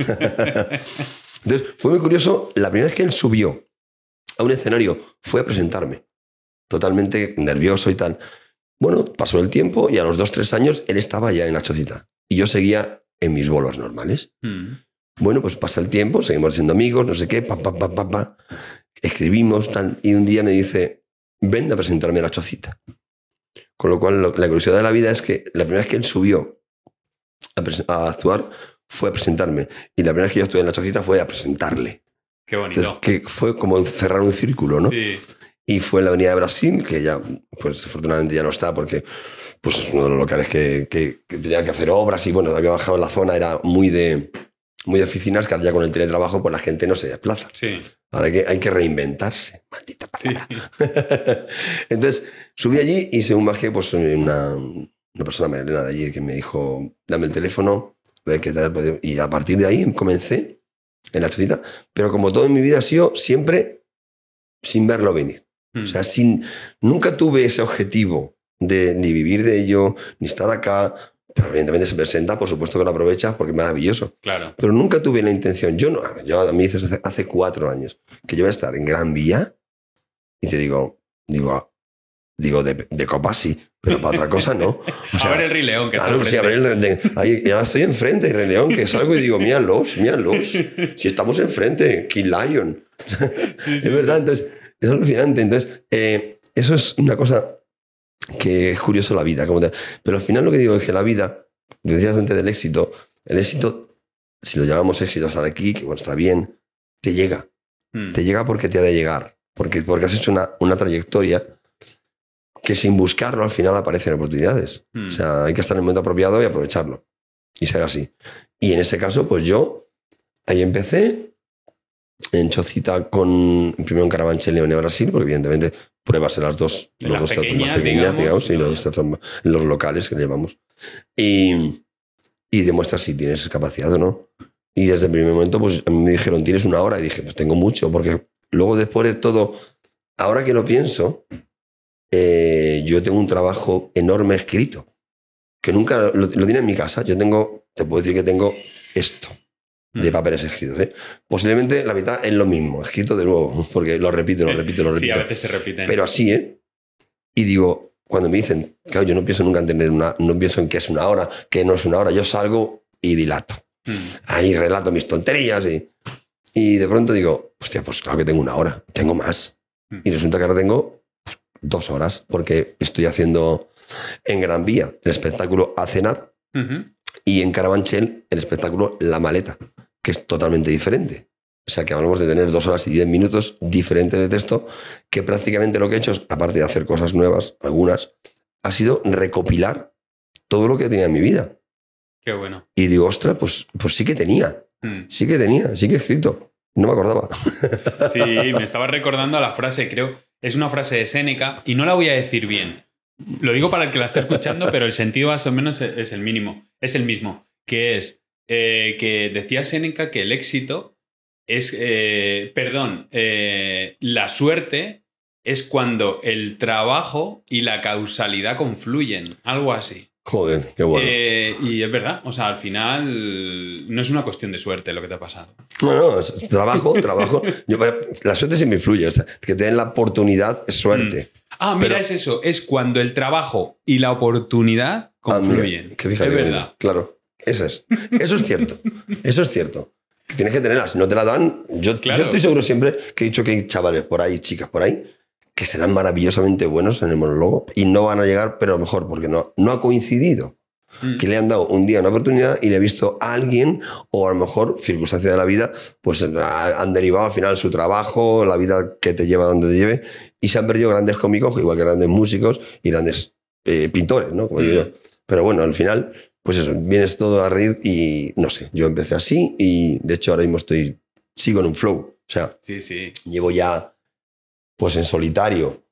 Entonces, fue muy curioso. La primera vez que él subió a un escenario fue a presentarme, totalmente nervioso y tal. Bueno, pasó el tiempo y a los dos, tres años él estaba ya en la chocita y yo seguía en mis bolos normales. Hmm. Bueno, pues pasa el tiempo, seguimos siendo amigos, no sé qué, pa, pa, pa, pa, pa. Escribimos, tal, y un día me dice, ven a presentarme a la chocita. Con lo cual, lo- la curiosidad de la vida es que la primera vez que él subió a, a actuar fue a presentarme. Y la primera vez que yo estuve en la chocita fue a presentarle. Qué Entonces, bonito. que fue como cerrar un círculo, ¿no? Sí. Y fue en la Avenida de Brasil, que ya, pues afortunadamente ya no está, porque pues, es uno de los locales que, que, que tenían que hacer obras y bueno, había bajado en la zona, era muy de, muy de oficinas, que ahora ya con el teletrabajo pues la gente no se desplaza. Sí. Ahora hay que, hay que reinventarse. Maldita Sí. Entonces subí allí y según bajé, pues una, una persona melena de allí que me dijo, dame el teléfono, qué tal puedo". y a partir de ahí comencé en la chocita, pero como todo en mi vida ha sido siempre sin verlo venir. Hmm. O sea, sin, nunca tuve ese objetivo de ni vivir de ello, ni estar acá, pero evidentemente se presenta, por supuesto que lo aprovechas porque es maravilloso. Claro. Pero nunca tuve la intención. Yo no, yo a mí dices hace, hace cuatro años que yo voy a estar en Gran Vía y te digo, digo, digo de, de copa sí, pero para otra cosa no. O sea, a ver el Rey León que está Claro, al sí, a frente. ver, el de- ahí, ahora estoy enfrente, Rey León, que salgo y digo, míralos, míralos. Si estamos enfrente, King Lion. Sí, sí, Es verdad, entonces, es alucinante. Entonces, eh, eso es una cosa que es curioso la vida. como te- pero al final lo que digo es que la vida, decías antes del éxito, el éxito, si lo llamamos éxito, estar aquí, que bueno, está bien, te llega. Hmm. Te llega porque te ha de llegar. Porque, porque has hecho una, una trayectoria que sin buscarlo al final aparecen oportunidades. Hmm. O sea, hay que estar en el momento apropiado y aprovecharlo. Y ser así. Y en ese caso, pues yo ahí empecé en Chocita con primero en Carabanchel y León en Brasil, porque evidentemente pruebas en las dos, En los las dos teatros más pequeñas, pequeñas, digamos, digamos, y los, teatros los locales que le llamamos. Y, y demuestras si tienes capacidad o no. Y desde el primer momento, pues me dijeron, tienes una hora. Y dije, pues tengo mucho, porque luego después de todo, ahora que lo pienso, eh, yo tengo un trabajo enorme escrito, que nunca lo, lo tiene en mi casa. Yo tengo, te puedo decir que tengo esto de Hmm. papeles escritos. ¿eh? Posiblemente la mitad es lo mismo, escrito de nuevo, porque lo repito, lo repito, lo Sí, repito. a veces se repiten. Pero así, ¿eh? Y digo, cuando me dicen, claro, yo no pienso nunca en tener una, no pienso en qué es una hora, qué no es una hora, yo salgo y dilato. Hmm. Ahí relato mis tonterías y, y de pronto digo, hostia, pues claro que tengo una hora, tengo más. Mm. Y resulta que ahora tengo pues, dos horas, porque estoy haciendo en Gran Vía el espectáculo A Cenar Ujú. y en Carabanchel el espectáculo La Maleta, que es totalmente diferente. O sea que hablamos de tener dos horas y diez minutos diferentes de texto, que prácticamente lo que he hecho, es, aparte de hacer cosas nuevas, algunas, ha sido recopilar todo lo que tenía en mi vida. Qué bueno. Y digo, ostras, pues, pues sí que tenía, Hmm. sí que tenía, sí que he escrito. No me acordaba. Sí, me estaba recordando a la frase, creo, es una frase de Séneca y no la voy a decir bien. Lo digo para el que la esté escuchando, pero el sentido más o menos es el mínimo, es el mismo, que es eh, que decía Séneca que el éxito es, eh, perdón, eh, la suerte es cuando el trabajo y la causalidad confluyen, algo así. Joder, qué bueno. Eh, y es verdad, o sea, al final no es una cuestión de suerte lo que te ha pasado. No, no, es trabajo, trabajo. Yo, la suerte siempre influye. O sea, que te den la oportunidad es suerte. Ah, mira, Pero- es eso. Es cuando el trabajo y la oportunidad Ah, mira, confluyen. que fíjate es verdad. Claro, eso es. Eso es cierto. Eso es cierto. Que tienes que tenerla. Si no te la dan, yo, Claro. yo estoy seguro siempre que he dicho que hay chavales por ahí, chicas por ahí, que serán maravillosamente buenos en el monólogo y no van a llegar, pero a lo mejor porque no, no ha coincidido. Mm. que le han dado un día una oportunidad y le he visto a alguien, o a lo mejor circunstancias de la vida, pues ha- han derivado al final su trabajo, la vida que te lleva donde te lleve, y se han perdido grandes cómicos, igual que grandes músicos y grandes eh, pintores, ¿no? Como digo yo. Pero bueno, al final, pues eso, vienes todo a reír y no sé, yo empecé así y de hecho ahora mismo estoy, sigo en un flow, o sea, Sí, sí. llevo ya, pues en solitario,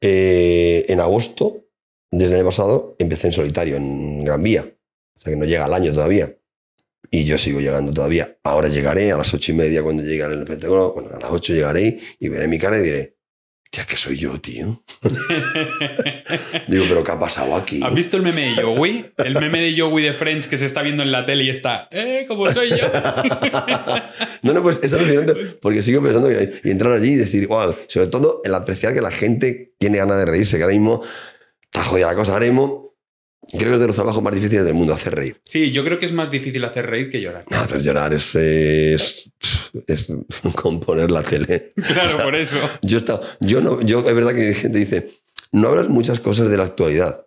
eh, en agosto, desde el año pasado, empecé en solitario, en Gran Vía. O sea que no llega al año todavía. Y yo sigo llegando todavía. Ahora llegaré a las ocho y media cuando llegue al Pentágono. Bueno, a las ocho llegaré y veré mi cara y diré, tía, que soy yo, tío. Digo, pero ¿qué ha pasado aquí? ¿Has visto el meme de Joey? El meme de Joey de Friends que se está viendo en la tele y está, ¡eh, como soy yo! No, no, pues es alucinante porque sigo pensando que y entrar allí y decir, wow, sobre todo el apreciar que la gente tiene ganas de reírse, que ahora mismo está jodida la cosa. Ahora mismo creo que es de los trabajos más difíciles del mundo hacer reír. Sí, yo creo que es más difícil hacer reír que llorar. No, hacer llorar es, es, es componer la tele. Claro, por eso. Yo, he estado- yo no, yo es verdad que gente dice, no hablas muchas cosas de la actualidad.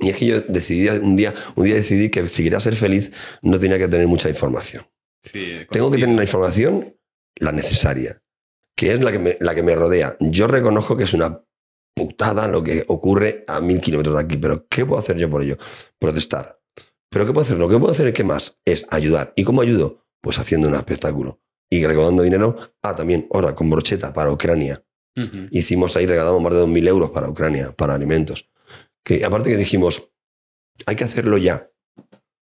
Y es que yo decidí un día, un día decidí que si quería ser feliz no tenía que tener mucha información. Sí, Tengo que tener la información, la necesaria, que es la que, me, la que me rodea. Yo reconozco que es una putada lo que ocurre a mil kilómetros de aquí, pero ¿qué puedo hacer yo por ello? Protestar. ¿Pero qué puedo hacer? Lo que puedo hacer, ¿qué más? Es ayudar. ¿Y cómo ayudo? Pues haciendo un espectáculo. Y recaudando dinero, ah, también, ahora, con brocheta para Ucrania. Ujú. Hicimos ahí, regalamos más de 2.000 euros para Ucrania, para alimentos. Que aparte que dijimos, hay que hacerlo ya,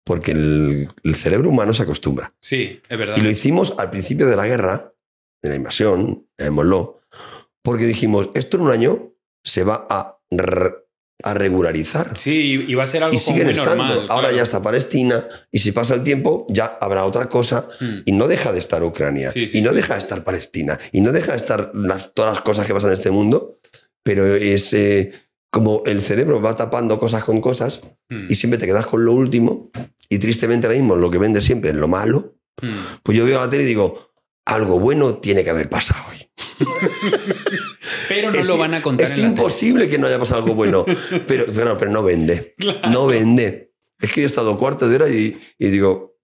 porque el, el cerebro humano se acostumbra. Sí, es verdad. Y lo hicimos al principio de la guerra, de la invasión, llamémoslo, porque dijimos, esto en un año se va a, re- a regularizar. Sí, y va a ser algo Y siguen muy estando. normal. Ahora claro. ya está Palestina, y si pasa el tiempo, ya habrá otra cosa, Mm. y no deja de estar Ucrania, Sí, sí, y no sí. deja de estar Palestina, y no deja de estar las- todas las cosas que pasan en este mundo, pero es eh, como el cerebro va tapando cosas con cosas, Mm. y siempre te quedas con lo último, y tristemente ahora mismo lo que vende siempre es lo malo, Mm. pues yo veo la tele y digo, algo bueno tiene que haber pasado hoy. Pero no es, lo van a contar Es en la imposible que no haya pasado algo bueno, pero, pero, pero no vende. No vende. Es que yo he estado cuarto de hora y, y digo,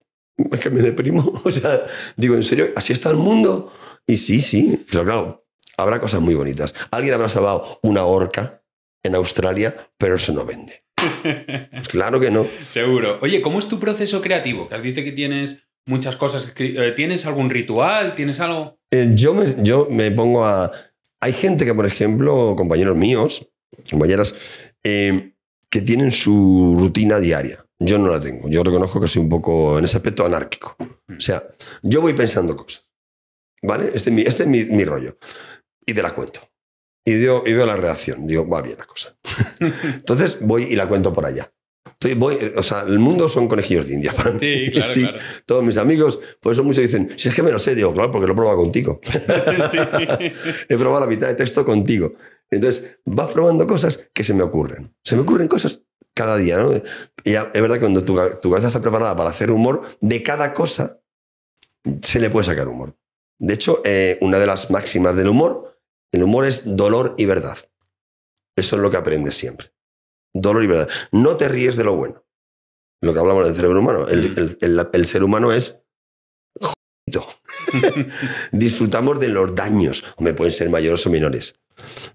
es que me deprimo. O sea, digo, ¿en serio? ¿Así está el mundo? Y sí, sí, pero claro, habrá cosas muy bonitas. Alguien habrá salvado una orca en Australia, pero eso no vende. Pues claro que no. Seguro. Oye, ¿cómo es tu proceso creativo? Que dice que tienes muchas cosas. eh, ¿Tienes algún ritual? ¿Tienes algo? Eh, yo, me, yo me pongo a... Hay gente que, por ejemplo, compañeros míos, compañeras, eh, que tienen su rutina diaria. Yo no la tengo. Yo reconozco que soy un poco, en ese aspecto, anárquico. O sea, yo voy pensando cosas. ¿Vale? Este es mi, este es mi, mi rollo. Y te la cuento. Y, digo, y veo la reacción. Digo, va bien la cosa. Entonces voy y la cuento por allá. Estoy- voy, o sea, el mundo son conejillos de India para mí. Sí, claro, Sí, claro. Todos mis amigos, por eso muchos dicen, si es que me lo sé, digo, claro, porque lo he probado contigo. Sí. he probado la mitad de texto contigo. Entonces, vas probando cosas que se me ocurren. Se me ocurren cosas cada día, ¿no? Y ya, es verdad que cuando tu cabeza está preparada para hacer humor, de cada cosa se le puede sacar humor. De hecho, eh, una de las máximas del humor, el humor es dolor y verdad. Eso es lo que aprendes siempre. Dolor y verdad. No te ríes de lo bueno. Lo que hablamos del cerebro humano. El, el- el- el ser humano es jodido. Disfrutamos de los daños. Hombre, pueden ser mayores o menores.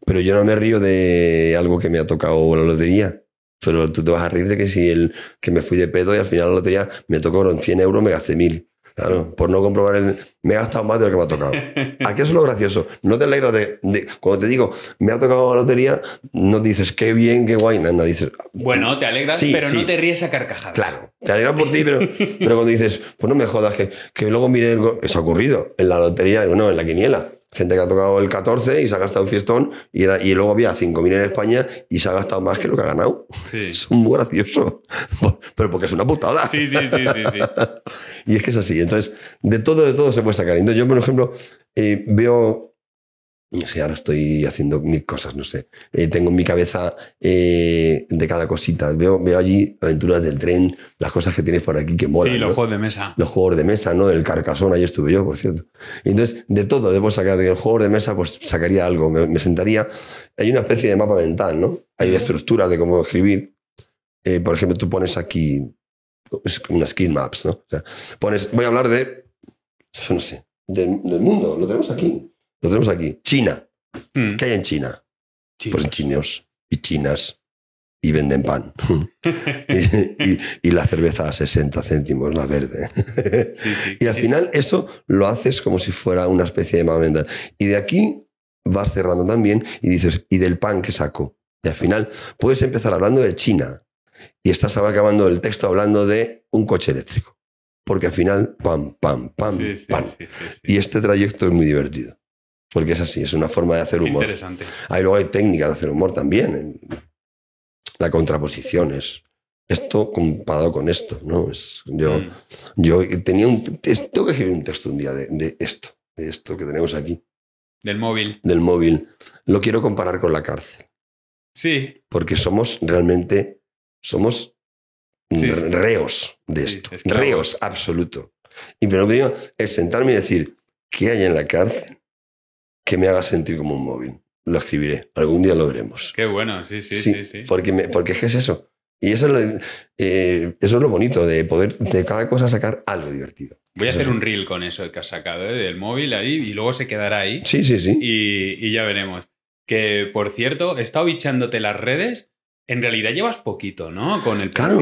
Pero yo no me río de algo que me ha tocado la lotería. Pero tú te vas a reír de que si el que me fui de pedo y al final la lotería me tocó en 100 euros, me gasté 1000. Claro, por no comprobar el. Me he gastado más de lo que me ha tocado. Aquí eso es lo gracioso. No te alegras de, de- Cuando te digo, me ha tocado la lotería, no dices qué bien, qué guay, no, dices. Bueno, te alegras, Sí, pero sí. no te ríes a carcajadas. Claro, te alegras por ti, pero, pero cuando dices, pues no me jodas, que, que luego mire, el eso ha ocurrido en la lotería, no, en la quiniela. Gente que ha tocado el 14 y se ha gastado un fiestón y, era- y luego había 5.000 en España y se ha gastado más que lo que ha ganado. Sí. Es muy gracioso. Pero porque es una putada. Sí, sí, sí, sí, sí. Y es que es así. Entonces, de todo, de todo se puede sacar. Entonces, yo, por ejemplo, eh, veo. No sé, ahora estoy haciendo mil cosas, no sé. Eh, tengo en mi cabeza eh, de cada cosita. Veo, veo allí aventuras del tren, las cosas que tienes por aquí que molan. sí, los ¿no? juegos de mesa. Los juegos de mesa, ¿no? El Carcassonne, ahí estuve yo, por cierto. Entonces, de todo debo sacar. De los juegos de mesa, pues sacaría algo. Me, me sentaría. Hay una especie de mapa mental, ¿no? Hay Ujú. estructuras de cómo escribir. Eh, por ejemplo, tú pones aquí unas skill maps, ¿no? O sea, pones, voy a hablar de, no sé, del, del mundo, lo tenemos aquí, lo tenemos aquí. China, Mm, ¿qué hay en China? Pues chinos y chinas y venden pan. y, y- y la cerveza a 60 céntimos, la verde. Sí, sí, y al sí. final eso lo haces como si fuera una especie de mapa mental. Y de aquí vas cerrando también y dices, ¿y del pan que saco? Y al final puedes empezar hablando de China y estás acabando el texto hablando de un coche eléctrico. Porque al final, pam, pam, pam, Sí, sí, pam. sí. Y este trayecto es muy divertido. Porque es así, es una forma de hacer humor. Interesante. Ahí luego hay técnicas de hacer humor también. La contraposición es esto comparado con esto, ¿no? Es, yo, Mm, yo tenía un, tengo que escribir un texto un día de, de esto, de esto que tenemos aquí, Del móvil. del móvil. Lo quiero comparar con la cárcel, Sí, porque somos realmente, somos Sí, re- sí. reos de esto, reos absoluto. Y pero primero es sentarme y decir, ¿qué hay en la cárcel que me haga sentir como un móvil? Lo escribiré, algún día lo veremos. qué bueno, sí, sí, sí. sí, Porque, me- porque es que es eso. Y eso es, lo, eh, eso es lo bonito, de poder de cada cosa sacar algo divertido. Voy a hacer un reel con eso que has sacado, ¿eh? del móvil ahí, y luego se quedará ahí. Sí, sí, sí. Y, y ya veremos. Que, por cierto, he estado bichándote las redes. En realidad llevas poquito, ¿no? Con el Claro.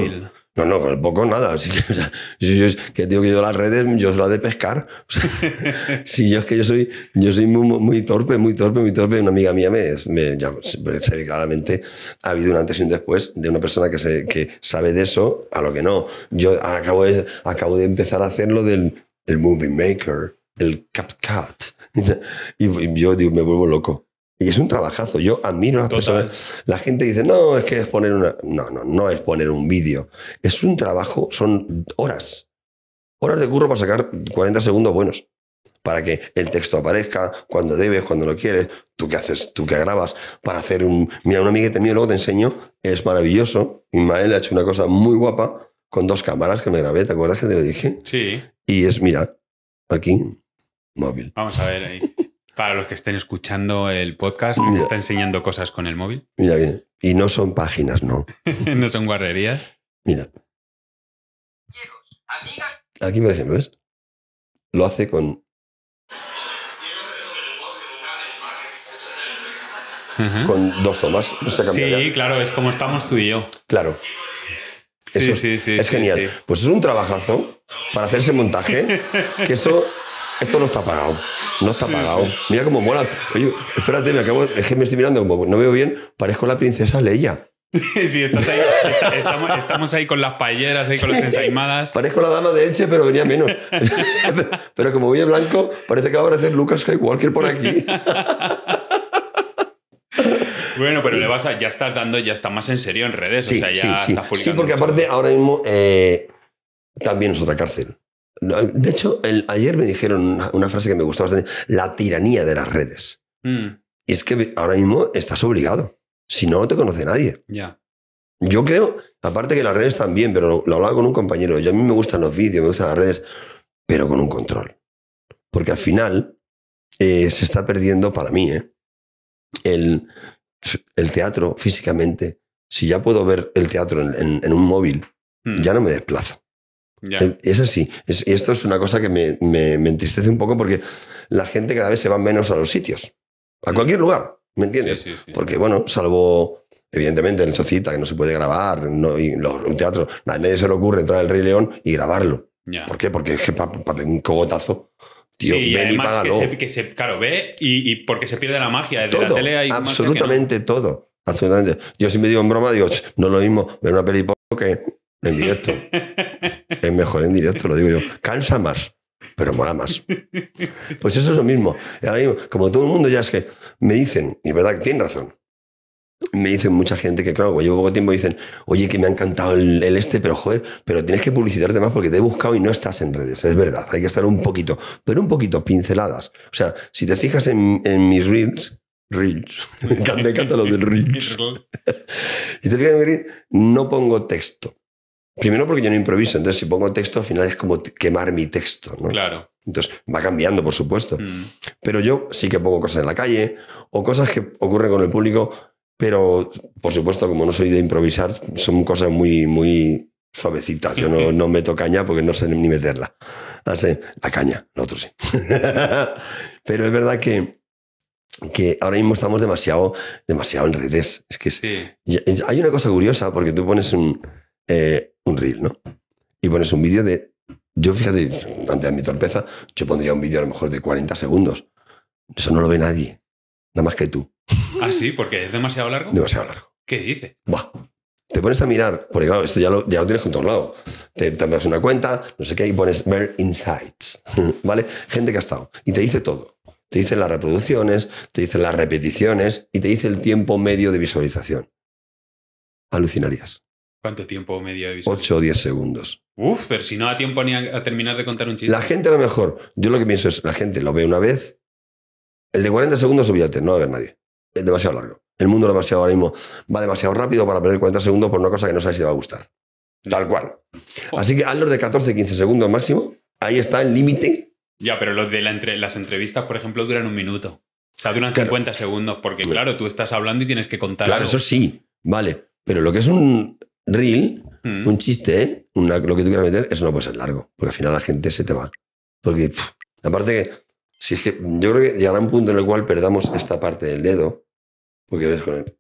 No, no, con poco nada. Así que, o sea, si yo es que digo que yo las redes, yo soy la de pescar. O sea, si yo es que yo soy, yo soy muy, muy torpe, muy torpe, muy torpe. Una amiga mía me, me ya se se ve claramente, ha habido un antes y un después de una persona que, se, que sabe de eso a lo que no. Yo acabo de, acabo de empezar a hacerlo del el Movie Maker, el CapCut. Y, y yo digo, me vuelvo loco. Y es un trabajazo. Yo admiro a las Total. personas. La gente dice, no, es que es poner una. No, no, no es poner un vídeo. Es un trabajo, son horas. Horas de curro para sacar 40 segundos buenos. Para que el texto aparezca cuando debes, cuando lo quieres. Tú que haces, tú que grabas. Para hacer un. Mira, un amiguete mío, luego te enseño. Es maravilloso. Ismael ha hecho una cosa muy guapa con dos cámaras que me grabé. ¿Te acuerdas que te lo dije? Sí, Y es, mira, aquí, móvil. vamos a ver ahí. Para los que estén escuchando el podcast, me está enseñando cosas con el móvil. Mira bien. Y no son páginas, no. no son guarrerías. Mira. Aquí, por ejemplo, ¿ves? Lo hace con, con dos tomas. No Sí, ya. claro, es como estamos tú y yo. Claro. Sí, sí, sí. es sí, genial. sí. Pues es un trabajazo para hacer ese montaje. que eso. Esto no está pagado. No está pagado. Mira cómo mola. Oye, espérate, me acabo. Es que me estoy mirando como no veo bien. Parezco la princesa Leia. Sí, estás ahí, está- estamos, estamos ahí con las paelleras, ahí con las ensaimadas. Parezco la dama de Elche, pero venía menos. pero como voy de blanco, parece que va a aparecer Lucas Skywalker por aquí. Bueno, pero le vas a, ya estás dando, ya está más en serio en redes. Sí, o sea, ya sí, sí. estás Sí, porque aparte ahora mismo eh, también es otra cárcel. De hecho, el- ayer me dijeron una, frase que me gustó bastante, la tiranía de las redes. Mm, Y es que ahora mismo estás obligado. Si no, no te conoce nadie. ya. Yo creo, aparte que las redes también, pero lo, lo hablaba con un compañero, yo a mí me gustan los vídeos, me gustan las redes, pero con un control. Porque al final eh, se está perdiendo para mí ¿eh? el, el teatro físicamente. Si ya puedo ver el teatro en- en- en un móvil, Mm, ya no me desplazo. Ya. Eh, Es así. Es- y esto es una cosa que me, me- me entristece un poco porque la gente cada vez se va menos a los sitios. A Mm. cualquier lugar, ¿me Sí, entiendes? sí, sí. Porque, bueno, salvo, evidentemente, en Socita, que no se puede grabar, no, y los- un teatro, a nadie se le ocurre entrar al Rey León y grabarlo. Ya. ¿Por qué? Porque es que para un cogotazo, tío, sí, ven y págalo. que se, que se- claro, ve y, y porque se pierde la magia. De la todo, tele hay que no. absolutamente todo. Absolutamente. Yo siempre digo en broma, digo, "Ch, no es lo mismo ver una peli que en directo. es mejor en directo, lo digo yo. Cansa más. pero mola más. Pues eso es lo mismo. Ahora mismo, como todo el mundo ya es que me dicen, y es verdad que tienen razón, me dicen mucha gente que, claro, llevo poco tiempo dicen, oye, que me ha encantado el, el este, pero joder, pero tienes que publicitarte más porque te he buscado y no estás en redes. Es verdad, hay que estar un poquito, pero un poquito, pinceladas. O sea, si te fijas en, en mis reels, reels, me encanta, me encanta lo del reels. Si te fijas en mi reel, no pongo texto. Primero porque yo no improviso, entonces si pongo texto al final es como quemar mi texto, ¿no? Claro. Entonces va cambiando, por supuesto. Mm. Pero yo sí que pongo cosas en la calle o cosas que ocurren con el público, pero por supuesto, como no soy de improvisar, son cosas muy, muy suavecitas. Yo no, no meto caña porque no sé ni meterla. Así, la caña, nosotros sí. pero es verdad que, que ahora mismo estamos demasiado, demasiado en redes. Es que Sí. hay una cosa curiosa porque tú pones un, eh, un reel, ¿no? Y pones un vídeo de. Yo, fíjate, ante mi torpeza, yo pondría un vídeo a lo mejor de 40 segundos. Eso no lo ve nadie. Nada más que tú. Ah, sí, porque es demasiado largo. Demasiado largo. ¿Qué dice? Buah. Te pones a mirar, porque claro, esto ya lo, ya lo tienes controlado. Te, te das una cuenta, no sé qué, y pones ver insights, ¿vale? Gente que ha estado. Y te dice todo. Te dice las reproducciones, te dice las repeticiones y te dice el tiempo medio de visualización. Alucinarías. ¿Cuánto tiempo medio de visual? 8 o 10 segundos. Uf, pero si no da tiempo ni a, a terminar de contar un chiste. La gente a lo mejor, yo lo que pienso es, la gente lo ve una vez, el de 40 segundos, olvídate, no va a ver nadie. Es demasiado largo. El mundo demasiado ahora mismo va demasiado rápido para perder 40 segundos por una cosa que no sabes si te va a gustar. Tal cual. Así que hazlos de 14, 15 segundos máximo. Ahí está el límite. Ya, pero los de la entre- las entrevistas, por ejemplo, duran un minuto. O sea, duran Claro. 50 segundos, porque Claro. claro, tú estás hablando y tienes que contar. Claro, algo. eso sí, vale. Pero lo que es un reel, Mm. un chiste, ¿eh? Una- lo que tú quieras meter, eso no puede ser largo. Porque al final la gente se te va. Porque, pff, aparte que, si es que yo creo que llegará un punto en el cual perdamos esta parte del dedo. Porque ves con el.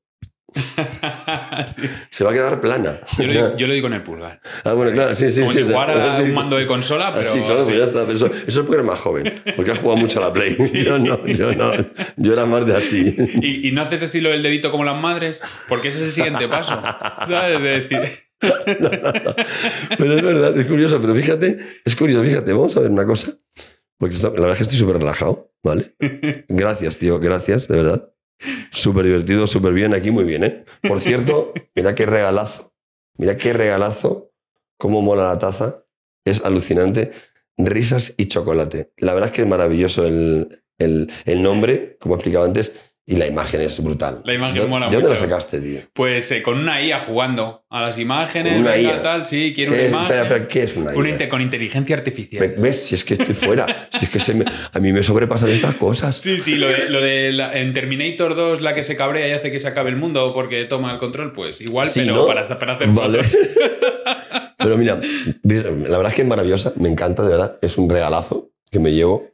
Sí. Se va a quedar plana. yo, O lo, sea, digo- yo lo digo en el pulgar. ah, bueno, claro, sí, sí, Como sí. si sea, jugara a sí, un mando de consola, Ah, pero. sí, claro, pues sí. ya está. pero Eso, eso es porque eres más joven. Porque has jugado mucho a la Play. Yo no, yo no. Yo era más de así. Y, y no haces estilo del dedito como las madres, porque ese es el siguiente paso. ¿Sabes? De decir. Pero es verdad, es curioso. Pero fíjate, es curioso, fíjate. Vamos a ver una cosa. Porque está- la verdad es que estoy súper relajado, ¿vale? Gracias, tío, gracias, de verdad. Súper divertido, súper bien, aquí muy bien, ¿eh? Por cierto, mira qué regalazo. Mira qué regalazo. Cómo mola la taza. Es alucinante. Risas y chocolate. La verdad es que es maravilloso el, el- el nombre, como he explicado antes, y la imagen es brutal. La imagen ¿De- mola ¿De dónde la mucho. sacaste, tío? Pues eh, con una IA jugando a las imágenes, Una IA. tal, sí, quiero ¿Qué, una imagen. espera, espera, ¿qué es una Una IA? con inteligencia artificial. ¿Ves? Si es que estoy fuera. Si es que se me- a mí me sobrepasan estas cosas. Sí, sí, lo de, lo de la- en Terminator 2, la que se cabrea y hace que se acabe el mundo porque toma el control, pues igual, Sí, pero ¿no? para, para hacer Vale. Pero mira, la verdad es que es maravillosa. Me encanta, de verdad. Es un regalazo que me llevo.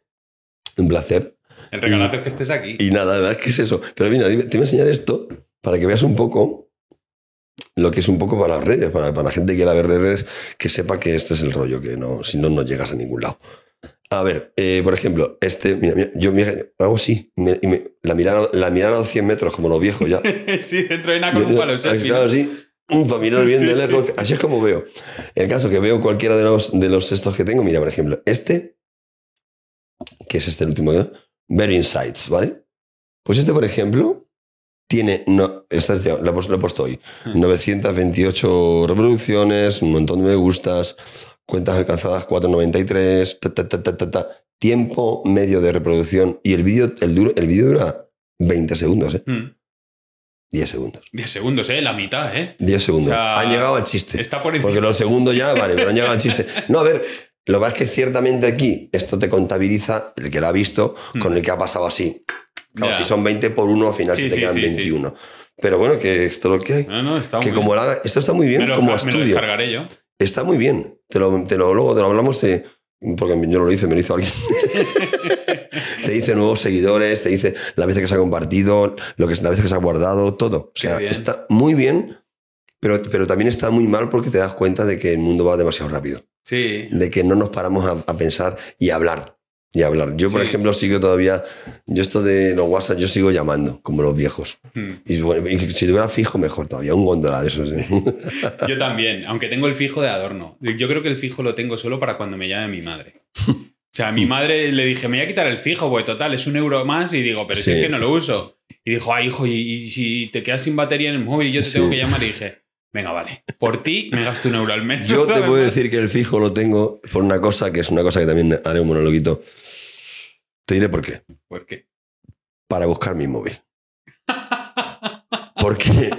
Un placer. El regalazo es que estés aquí. Y nada, de verdad es que es eso. Pero mira, te voy a enseñar esto para que veas un poco lo que es un poco para las redes, para, para la gente que quiera ver redes, que sepa que este es el rollo, que no, si no, no llegas a ningún lado. A ver, eh, por ejemplo, este, mira, mira, yo mira, hago así, me- y me- la mirada, la mirada a 100 metros, como los viejos ya. sí, dentro de nada con un palo selfie. Claro, sí, mm, para mirar bien Sí, de sí. lejos. Así es como veo. El caso que veo cualquiera de los, de los estos que tengo, mira, por ejemplo, este, que es este el último. Very Insights, ¿vale? Pues este, por ejemplo, tiene, no, esta es lo, he puesto- lo he puesto hoy, Mm. 928 reproducciones, un montón de me gustas, cuentas alcanzadas 493, ta, ta, ta, ta, ta, ta. tiempo medio de reproducción y el vídeo el, duro- el vídeo dura 20 segundos, ¿eh? Mm. 10 segundos. 10 segundos, ¿eh? La mitad, ¿eh? 10 segundos. O sea, han llegado al chiste. Está por encima. Porque los segundos ya, vale, pero han llegado al chiste. No, a ver, lo que pasa es que ciertamente aquí esto te contabiliza el que lo ha visto con el que ha pasado así. Claro. Ya. si son 20 por uno, al final Sí, se te sí, quedan sí, sí. 21. Pero bueno, que esto es lo que hay. No, no, está que muy como bien. haga, esto está muy bien me lo, como me lo estudio. descargaré yo. Está muy bien. Te lo, te lo- luego te lo hablamos de. Porque yo no lo hice, me lo hizo alguien. te dice nuevos seguidores, te dice las veces que se ha compartido, lo que, las veces que se ha guardado, todo. O sea, está muy bien, pero, pero también está muy mal porque te das cuenta de que el mundo va demasiado rápido. Sí. De que no nos paramos a, a pensar y a hablar. Y a hablar. Yo, por Sí. ejemplo, sigo todavía. Yo, esto de los WhatsApp, yo sigo llamando, como los viejos. Mm. Y, bueno, y si tuviera fijo, mejor todavía. Un góndola de esos. Yo también, aunque tengo el fijo de adorno. Yo creo que el fijo lo tengo solo para cuando me llame mi madre. O sea, a mi madre le dije, me voy a quitar el fijo, pues total, es un euro más. Y digo, pero si Sí. es que no lo uso. Y dijo, ay, hijo, y, y si te quedas sin batería en el móvil yo te Sí. tengo que llamar. Y dije, venga, vale, por ti me gasto un euro al mes. Yo te puedo decir que el fijo lo tengo por una cosa que es una cosa que también haré un monologuito. Te diré por qué. ¿Por qué? Para buscar mi móvil. Porque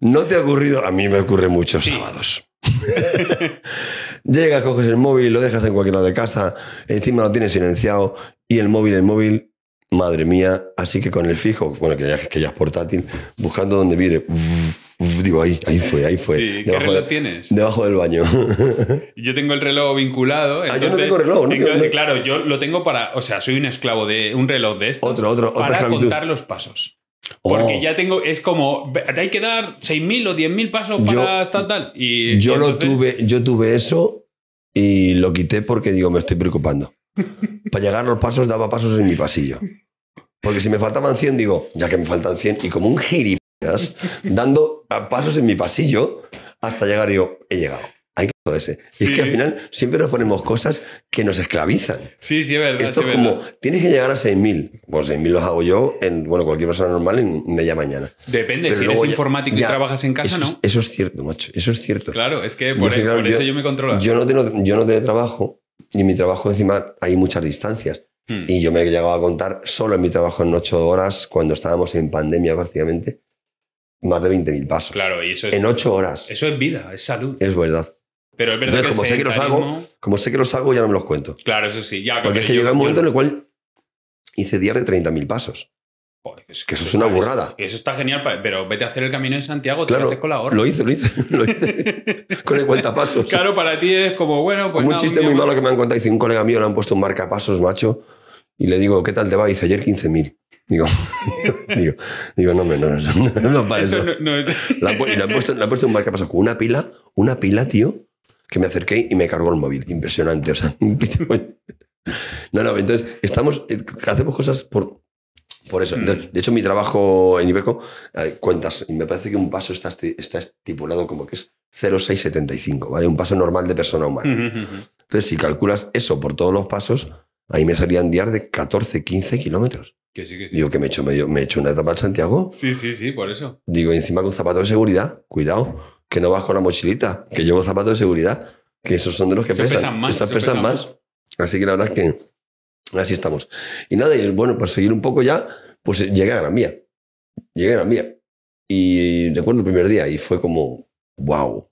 no te ha ocurrido, a mí me ocurre muchos Sí. sábados. Llegas, coges el móvil, lo dejas en cualquier lado de casa, encima lo tienes silenciado y el móvil, el móvil, madre mía, así que con el fijo, bueno, que ya, que ya es portátil, buscando donde viene, digo, ahí, ahí fue, ahí fue, Sí, ¿Qué reloj de- tienes? debajo del baño. Yo tengo el reloj vinculado. Ah, yo no entonces- tengo reloj, no entonces, no- Claro, yo lo tengo para. O sea, soy un esclavo de un reloj de estos. Otro, otro, Para esclavitud. contar los pasos. Porque Oh. ya tengo. Es como. Te hay que dar 6.000 o 10.000 pasos Yo- para estar tal. Y, Yo y lo entonces- tuve, yo tuve eso y lo quité porque digo, me estoy preocupando. Para llegar a los pasos daba pasos en mi pasillo. Porque si me faltaban 100, digo, ya que me faltan 100, y como un gilipollas, dando pasos en mi pasillo hasta llegar, digo, he llegado. Hay que joderse. Y es Sí. que al final siempre nos ponemos cosas que nos esclavizan. Sí, sí, es verdad. Esto sí, es como, verdad. tienes que llegar a 6.000. Pues 6.000 los hago yo en, bueno, cualquier persona normal en media mañana. Depende, pero si eres ya- informático ya, y trabajas en casa, Eso, ¿no? es, eso es cierto, macho. Eso es cierto. Claro, es que por, Yo, claro, por eso yo me controlo. Yo no, tengo, yo no trabajo y en mi trabajo encima hay muchas distancias. Hmm. Y yo me he llegado a contar solo en mi trabajo en ocho horas, cuando estábamos en pandemia prácticamente, más de 20.000 pasos. Claro, y eso es, En ocho horas. eso es vida, es salud. Es verdad. Pero es verdad Entonces, que como sé que los hago, Como sé que los hago, ya no me los cuento. Claro, eso sí. Ya, Porque es que llega un yo momento en el cual hice días de 30.000 pasos. Joder, es que eso es una burrada. Eso está genial, pero vete a hacer el camino de Santiago, te lo Claro, haces con la gorra. lo hice, lo hice, lo hice. con el cuentapasos. Claro, para ti es como, bueno, pues Como un chiste muy malo que me han contado. Dice, un colega mío le han puesto un marcapasos, macho. Y le digo, ¿qué tal te va? Dice, ayer 15.000. Digo, digo, digo, no, hombre, no, no, no, no, no para eso. no- Le han, y le han puesto, le han puesto un marcapasos con una pila, una pila, tío, que me acerqué y me cargó el móvil. Impresionante, o sea, No, no, entonces, estamos, eh, hacemos cosas por, por eso. Mm. Entonces, de hecho, mi trabajo en Ibeco, cuentas, y me parece que un paso está, está estipulado como que es 0,675, ¿vale? Un paso normal de persona humana. Entonces, si calculas eso por todos los pasos, ahí me salían días de 14, 15 kilómetros. Que sí, que sí. Digo que me he hecho, medio, me he hecho una etapa en Santiago. Sí, sí, sí, por eso. Digo, encima con zapatos de seguridad, cuidado, que no vas con la mochilita, que llevo zapatos de seguridad, que esos son de los que Esos pesan. pesan más, esos pesan pesan más. Así que la verdad es que así estamos. Y nada, y bueno, por seguir un poco ya, pues llegué a Gran Vía. Llegué a Gran Vía. Y recuerdo el primer día y fue como, wow,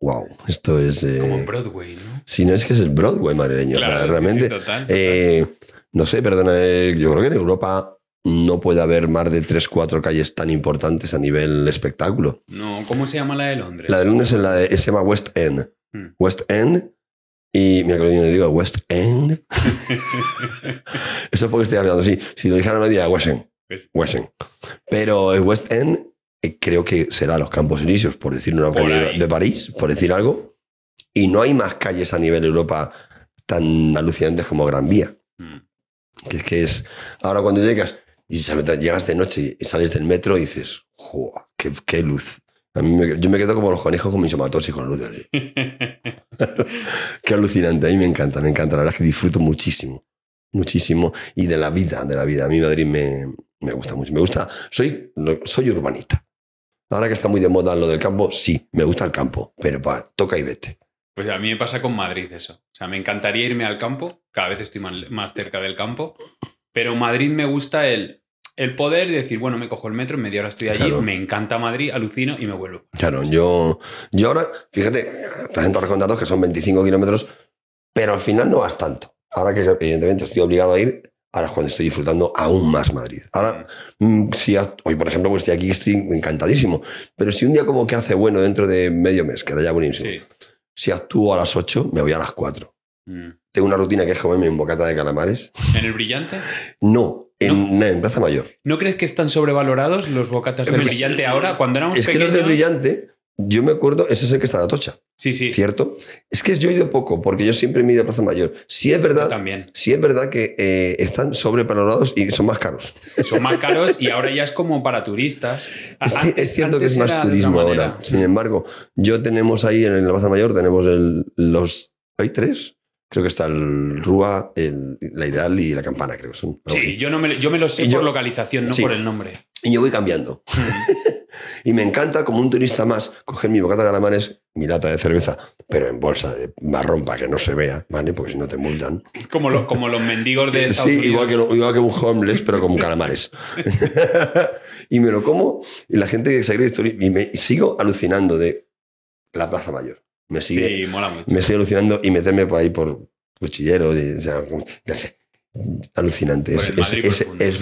wow, esto es... eh, Como Broadway, ¿no? si no es que es el Broadway madrileño, o sea, realmente... sí, total, total. Eh, no sé, perdona, eh, yo creo que en Europa no puede haber más de 3-4 calles tan importantes a nivel espectáculo. no, ¿cómo se llama la de Londres? La de Londres es la de, se llama West End. Mm. West End. Y mira que lo digo, West End. Eso es porque estoy hablando así. Si lo dijera no diría West End. Pues- West End. Pero el West End eh, creo que será los Campos Elíseos, por decir una calle de París, por decir algo. Y no hay más calles a nivel Europa tan alucinantes como Gran Vía. Mm. Que es que es. Ahora cuando llegas y llegas de noche y sales del metro y dices, ¡Joder, qué, qué luz! A mí me- yo me quedo como los conejos con mis somatosis con la luz así. Qué alucinante, a mí me encanta, me encanta. La verdad es que disfruto muchísimo, muchísimo. Y de la vida, de la vida. A mí Madrid me, me gusta mucho. Me gusta, soy, soy urbanita. Ahora que está muy de moda lo del campo, sí, me gusta el campo, pero pa, toca y vete. Pues a mí me pasa con Madrid eso. O sea, me encantaría irme al campo, cada vez estoy más, cerca del campo, pero Madrid me gusta el, el poder decir, bueno, me cojo el metro, en media hora estoy allí, Claro. me encanta Madrid, alucino y me vuelvo. Claro, yo, yo ahora, fíjate, estás en Torre Condados, que son 25 kilómetros, pero al final no vas tanto. Ahora que evidentemente estoy obligado a ir, ahora es cuando estoy disfrutando aún más Madrid. Ahora, mm, si a- hoy por ejemplo, pues estoy aquí, estoy encantadísimo, pero si un día como que hace bueno dentro de medio mes, que era ya buenísimo, Sí. si actúo a las 8, me voy a las 4. Mm. Tengo una rutina que es comerme un bocata de calamares. ¿En el brillante? No, en, no, en Plaza Mayor. ¿No crees que están sobrevalorados los bocatas del Pues, brillante ahora? Cuando éramos Es que pequeños... los de Brillante, yo me acuerdo, ese es el que está en Atocha. Sí, sí, ¿cierto? Es que yo he ido poco, porque yo siempre me he ido a Plaza Mayor. Sí es verdad, también. sí es verdad que eh, están sobrevalorados y son más caros. Son más caros y ahora ya es como para turistas. Es, ci- Antes- es cierto que es más turismo ahora. Sin embargo, yo tenemos ahí en la Plaza Mayor, tenemos el- los... ¿Hay tres? Creo que está el Rúa, el- la Ideal y la Campana, creo que son. Sí, yo, no me, yo me lo sé Y por yo- localización, no Sí. por el nombre. Y yo voy cambiando. y me encanta, como un turista más, coger mi bocata de calamares, mi lata de cerveza, pero en bolsa de marrón para que no se vea, ¿vale? Porque si no te multan. Como, lo- como los mendigos de Estados Sí, Unidos. igual que, igual que un homeless, pero con calamares. y me lo como y la gente que se cree y me y sigo alucinando de la Plaza Mayor. Me sigue, Sí, mola mucho. me sigue alucinando y meterme por ahí por cuchilleros, y, o sea, no sé, alucinante. Por Es, es- es- es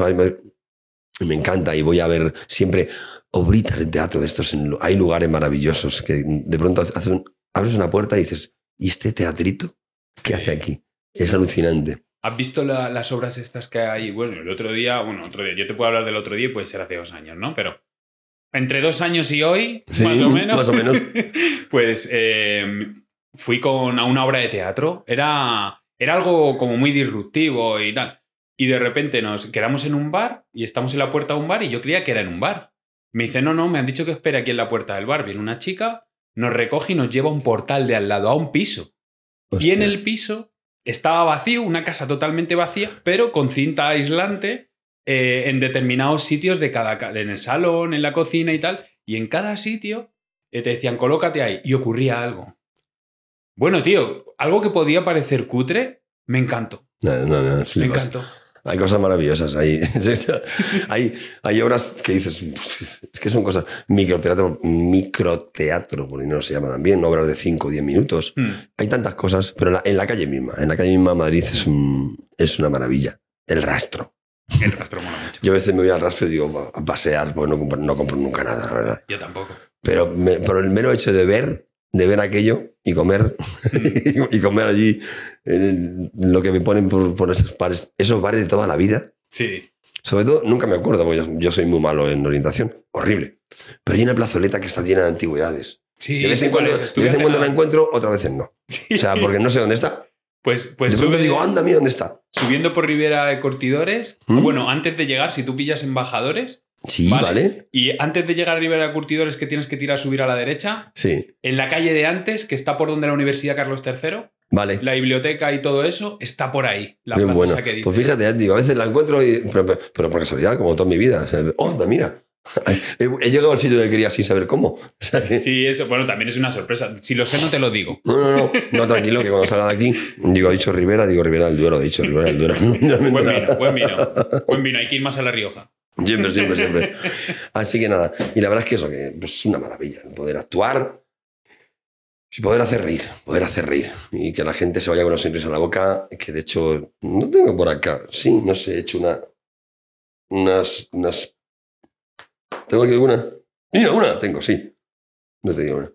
me encanta y voy a ver siempre obritas de teatro de estos. en hay lugares maravillosos que de pronto un- abres una puerta y dices, ¿y este teatrito? ¿Qué hace aquí? Es alucinante. ¿Has visto la- las obras estas que hay? Bueno, el otro día, bueno, otro día, yo te puedo hablar del otro día y puede ser hace dos años, ¿no? Pero entre dos años y hoy, Sí, más o menos. más o menos. pues eh, fui con, a una obra de teatro. Era, era algo como muy disruptivo y tal. Y de repente nos quedamos en un bar y estamos en la puerta de un bar y yo creía que era en un bar. Me dice, no, no, me han dicho que espere aquí en la puerta del bar. Viene una chica, nos recoge y nos lleva a un portal de al lado, a un piso. Y en el piso estaba vacío, una casa totalmente vacía, pero con cinta aislante eh, en determinados sitios de cada ca- en el salón, en la cocina y tal. Y en cada sitio eh, te decían, colócate ahí. Y ocurría algo. Bueno, tío, algo que podía parecer cutre, me encantó. No, no, no, Me encantó. Hay cosas maravillosas. Hay, hay, hay obras que dices, "Pues, es que son cosas. Microteatro, microteatro, por no se llama también, obras de 5 o 10 minutos. Hmm. Hay tantas cosas, pero en la, en la calle misma, en la calle misma Madrid es, un- es una maravilla. El rastro. El rastro mola mucho. Yo a veces me voy al rastro y digo, a pasear, porque no compro, no compro nunca nada, la verdad. Yo tampoco. Pero me- por el mero hecho de ver, de ver aquello y comer, y comer allí eh, lo que me ponen por, por esos bares, esos bares de toda la vida. Sí. Sobre todo, nunca me acuerdo, porque yo, yo soy muy malo en orientación. Horrible. Pero hay una plazoleta que está llena de antigüedades. Sí, De vez en cuando, de vez en cuando la encuentro, otras veces no. Sí. O sea, porque no sé dónde está. Pues, pues de pronto digo, anda, mira dónde está. subiendo por Ribera de Curtidores. ¿Mm? Bueno, antes de llegar, si tú pillas embajadores, Sí, Vale. vale. Y antes de llegar a Ribera de Curtidores, que tienes que tirar a subir a la derecha, Sí, en la calle de antes, que está por donde la Universidad Carlos III, vale. la biblioteca y todo eso, está por ahí. La Bien bueno. que dices. Pues fíjate, digo, a veces la encuentro, y, pero, pero- pero por casualidad, como toda mi vida. O sea, onda, mira. He, he llegado al sitio que quería sin saber cómo. O sea que- Sí, eso, bueno, también es una sorpresa. Si lo sé, no te lo digo. No, no, no, no, tranquilo, que cuando salga de aquí, digo, ha dicho Rivera, digo Rivera del Duero, he dicho Rivera del Duero. Buen vino, buen vino. Buen vino, hay que ir más a La Rioja. Siempre, siempre, siempre. Así que nada, y la verdad es que eso, que pues, es una maravilla, poder actuar y poder hacer reír, poder hacer reír. Y que la gente se vaya con una sonrisa en la boca, que de hecho, no tengo por acá, sí, no sé, he hecho una, unas, unas... ¿Tengo aquí alguna? Mira, una, tengo, sí. No te digo una.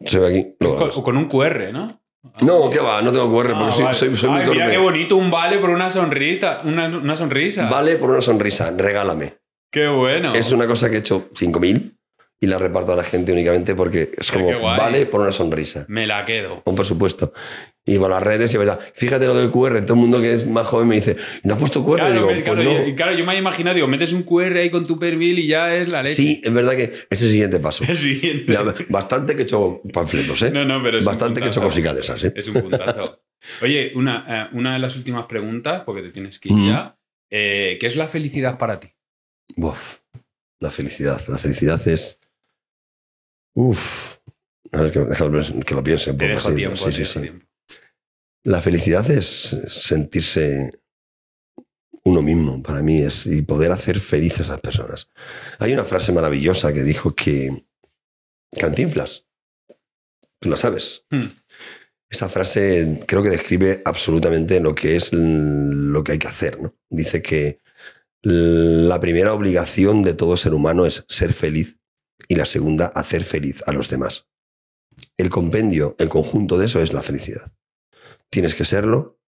Se ve aquí. Con, con un QR, ¿no? No, ¿qué va? No tengo QR, Ah, porque soy, vale. soy, soy muy mira qué bonito, un vale por una sonrisa. Una, una sonrisa. Vale por una sonrisa, regálame. Qué bueno. Es una cosa que he hecho 5.000 y la reparto a la gente únicamente porque es Pero como, vale por una sonrisa. Me la quedo. Un presupuesto. Y por las redes, y verdad. Fíjate lo del QR. Todo el mundo que es más joven me dice, ¿no has puesto QR? Claro, digo, me- claro, pues no. y- y claro, yo me he imaginado, digo, metes un QR ahí con tu perfil y ya es la leche. Sí, es verdad que es el siguiente paso. El siguiente. Bastante que he hecho panfletos, ¿eh? No, no, pero es Bastante que he hecho cositas de esas, ¿eh? Es un puntazo. Oye, una, eh, una de las últimas preguntas, porque te tienes que ir Mm. ya. Eh, ¿Qué es la felicidad para ti? Uf, la felicidad. La felicidad es. Uf. A ver, que, déjame que lo piense un poco. dejo así, tiempo. sí, sí, sí. tiempo. La felicidad es sentirse uno mismo, para mí, es y poder hacer felices a las personas. Hay una frase maravillosa que dijo que Cantinflas, tú la sabes. Hmm. Esa frase creo que describe absolutamente lo que es lo que hay que hacer. ¿no? Dice que la primera obligación de todo ser humano es ser feliz y la segunda, hacer feliz a los demás. El compendio, el conjunto de eso es la felicidad. Tienes que serlo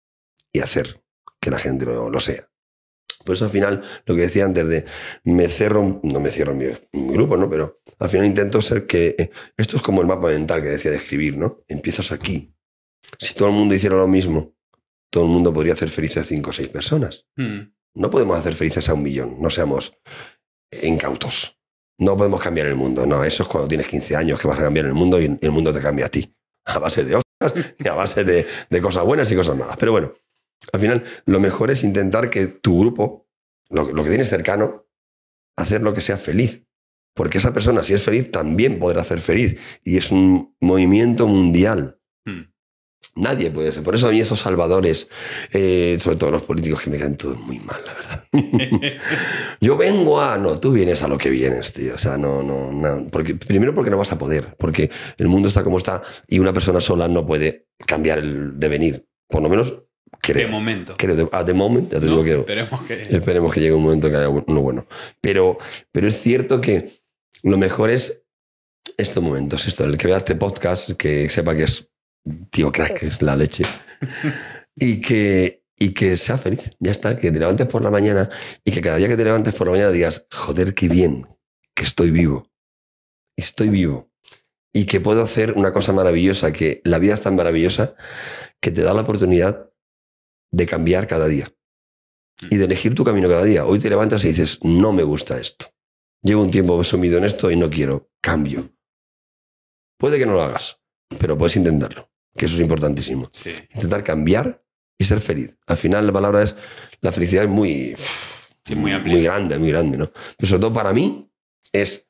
y hacer que la gente lo, lo sea. Por eso al final, lo que decía antes de me cierro, no me cierro mi, grupo, ¿no? Pero al final intento ser que... eh, Esto es como el mapa mental que decía de escribir, ¿no? Empiezas aquí. Si todo el mundo hiciera lo mismo, todo el mundo podría hacer felices a cinco o seis personas. Mm. No podemos hacer felices a un millón, no seamos incautos. No podemos cambiar el mundo, no, eso es cuando tienes 15 años que vas a cambiar el mundo y el mundo te cambia a ti, a base de ni a base de, de cosas buenas y cosas malas. Pero bueno, al final lo mejor es intentar que tu grupo, lo, lo que tienes cercano, hacer lo que sea feliz. Porque esa persona, si es feliz, también podrá ser feliz. Y es un movimiento mundial. Nadie puede ser. Por eso a mí esos salvadores, eh, sobre todo los políticos que me caen todos muy mal, la verdad. Yo vengo a... No, tú vienes a lo que vienes, tío. O sea, no, no, no. Porque, primero porque no vas a poder. Porque el mundo está como está y una persona sola no puede cambiar el devenir. Por lo menos creo. De momento. creo de, at the moment, ya te ¿no? digo que. Esperemos que. Esperemos que llegue un momento que haya uno bueno. Pero, pero es cierto que lo mejor es estos momentos, esto, el que vea este podcast, que sepa que es tío crack, que es la leche, y que, y que sea feliz, ya está, que te levantes por la mañana y que cada día que te levantes por la mañana digas, joder, qué bien, que estoy vivo, estoy vivo, y que puedo hacer una cosa maravillosa, que la vida es tan maravillosa que te da la oportunidad de cambiar cada día y de elegir tu camino cada día. Hoy te levantas y dices, no me gusta esto. Llevo un tiempo sumido en esto y no quiero. Cambio. Puede que no lo hagas, pero puedes intentarlo, que eso es importantísimo. Sí. Intentar cambiar y ser feliz. Al final la palabra es, la felicidad es muy, Sí, muy amplia. muy grande, muy grande, ¿no? Pero sobre todo para mí es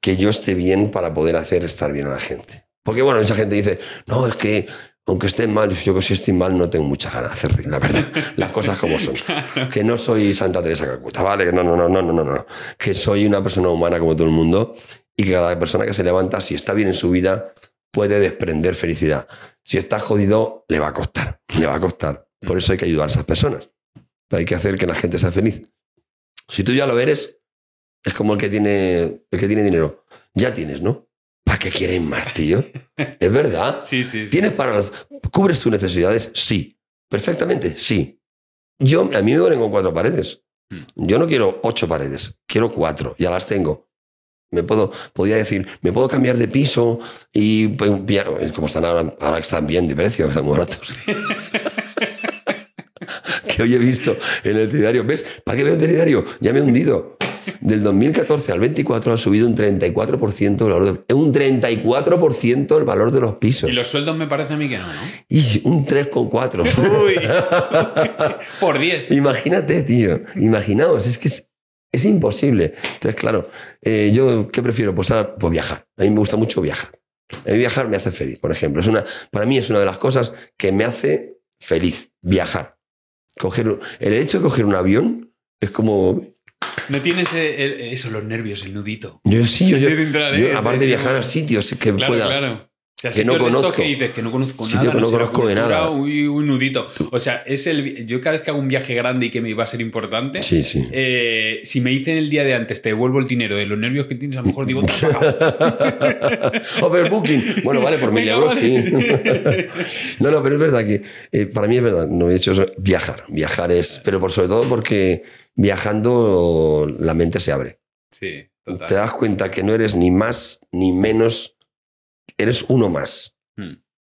que yo esté bien para poder hacer estar bien a la gente. Porque bueno, mucha gente dice, no, es que aunque esté mal, yo que si estoy mal no tengo mucha ganas de hacer reír, la verdad. Las cosas como son. Que no soy Santa Teresa Calcuta, ¿vale? No, no, no, no, no, no, no. Que soy una persona humana como todo el mundo y que cada persona que se levanta, si está bien en su vida, puede desprender felicidad. Si está jodido, le va a costar, le va a costar. Por eso hay que ayudar a esas personas. Hay que hacer que la gente sea feliz. Si tú ya lo eres, es como el que tiene, el que tiene dinero. Ya tienes, ¿no? ¿Para qué quieres más, tío? Es verdad. Sí, sí, sí. ¿Tienes para los- ¿Cubres tus necesidades? Sí. Perfectamente, sí. Yo, a mí me ponen con cuatro paredes. Yo no quiero ocho paredes, quiero cuatro, ya las tengo. Me puedo, podría decir, me puedo cambiar de piso y pues, ya- como están ahora, ahora están bien de precio, están muy baratos. que hoy he visto en el telediario. ¿Ves? ¿Para qué veo el telediario? Ya me he hundido. Del 2014 al 24 ha subido un 34% el valor de, un 34% el valor de los pisos. Y los sueldos me parece a mí que no, ¿no? Y un 3,4. Uy. Por 10. Imagínate, tío. Imaginaos, es que es, es imposible. Entonces, claro, eh, yo, ¿qué prefiero? Pues, ah, pues viajar. A mí me gusta mucho viajar. A mí viajar me hace feliz, por ejemplo. Es una, para mí es una de las cosas que me hace feliz, viajar. Coger, el hecho de coger un avión es como... No tienes eh, el- eso, los nervios, el nudito. Yo sí, yo, yo- yo, aparte de viajar a sitios que Claro, pueda... claro. O sea, que no conozco. que dices que no conozco Sitio nada. que no sé la conozco de nada. Uy, un nudito. O sea, es el, yo cada vez que hago un viaje grande y que me va a ser importante, Sí, sí. eh, si me dicen el día de antes te devuelvo el dinero de los nervios que tienes, a lo mejor digo. Overbooking. Bueno, vale, por mil euros sí. no, no, pero es verdad que eh, para mí es verdad, no he hecho eso. Viajar. Viajar es. Pero por sobre todo porque viajando la mente se abre. sí, total. Te das cuenta que no eres ni más ni menos, eres uno más. Hmm.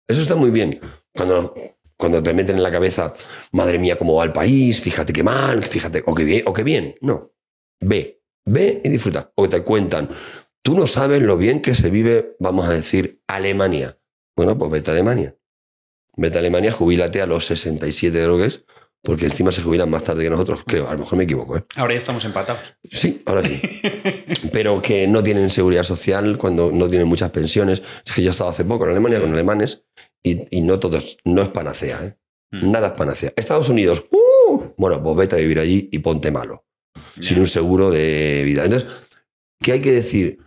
Eso está muy bien. Cuando, cuando te meten en la cabeza, madre mía, cómo va el país, fíjate qué mal, fíjate, o qué bien, o qué bien. No. Ve, ve y disfruta. O te cuentan, tú no sabes lo bien que se vive, vamos a decir, Alemania. Bueno, pues vete a Alemania. Vete a Alemania, jubílate a los 67 de lo que es, porque encima se jubilan más tarde que nosotros, creo. A lo mejor me equivoco, ¿eh? Ahora ya estamos empatados. Sí, ahora sí. Pero que no tienen seguridad social, cuando no tienen muchas pensiones. Es que yo he estado hace poco en Alemania con alemanes y, y no todos, no es panacea, ¿eh? Mm. Nada es panacea. Estados Unidos, ¡uh! bueno, pues vete a vivir allí y ponte malo, sin un seguro de vida. Entonces, ¿qué hay que decir?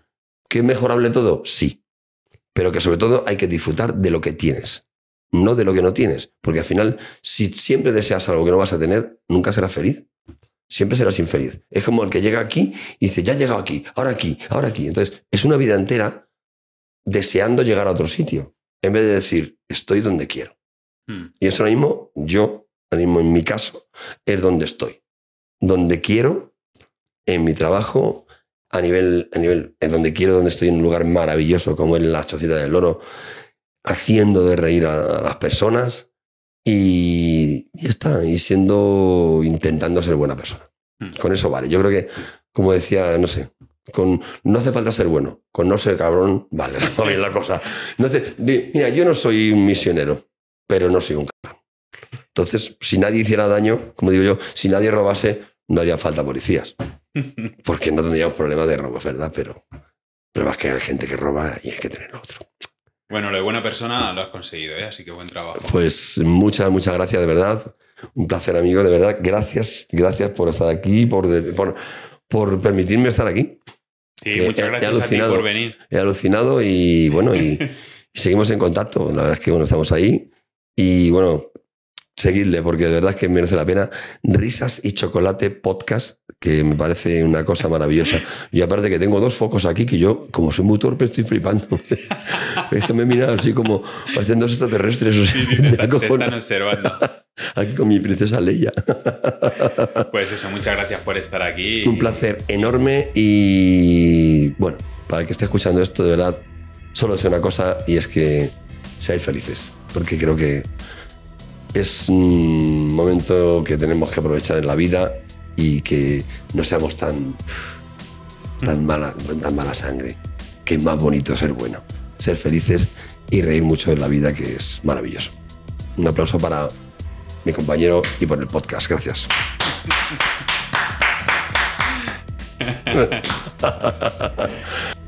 ¿Que es mejorable todo? Sí. Pero que sobre todo hay que disfrutar de lo que tienes, no de lo que no tienes. Porque al final, si siempre deseas algo que no vas a tener, nunca serás feliz. Siempre serás infeliz. Es como el que llega aquí y dice, ya he llegado aquí, ahora aquí, ahora aquí. Entonces, es una vida entera deseando llegar a otro sitio, en vez de decir, estoy donde quiero. Mm. Y eso ahora mismo, yo, ahora mismo en mi caso, es donde estoy. Donde quiero, en mi trabajo, a nivel, a nivel, en donde quiero, donde estoy en un lugar maravilloso como es la Chocita del Loro, haciendo de reír a, a las personas y, y está, y siendo, intentando ser buena persona. Mm. Con eso vale. Yo creo que, como decía, no sé, Con, no hace falta ser bueno. Con no ser cabrón, vale, va bien la cosa. No hace- mira, yo no soy un misionero, pero no soy un cabrón. Entonces, si nadie hiciera daño, como digo yo, si nadie robase, no haría falta policías. Porque no tendríamos problemas de robos, ¿verdad? Pero, pero más que hay gente que roba y hay que tener otro. Bueno, lo de buena persona lo has conseguido, ¿eh? así que buen trabajo. Pues muchas, muchas gracias, de verdad. Un placer, amigo, de verdad. Gracias, gracias por estar aquí, por, por, por permitirme estar aquí. Sí, que muchas he- he gracias a ti alucinado. por venir. He alucinado y bueno, y, y seguimos en contacto. La verdad es que bueno, estamos ahí. Y bueno, seguidle, porque de verdad es que merece la pena. Risas y Chocolate Podcast, que me parece una cosa maravillosa. Y aparte que tengo dos focos aquí que yo, como soy muy torpe, estoy flipando. es que me miran así como parecen dos extraterrestres. o sea, Sí, sí, te, están- te están observando. Aquí con mi princesa Leia. Pues eso, muchas gracias por estar aquí. Un placer enorme y bueno, para el que esté escuchando esto, de verdad, solo sé una cosa y es que seáis felices, porque creo que es un momento que tenemos que aprovechar en la vida y que no seamos tan, tan, mala, tan mala sangre, que es más bonito ser bueno, ser felices y reír mucho en la vida, que es maravilloso. Un aplauso para mi compañero y por el podcast. Gracias.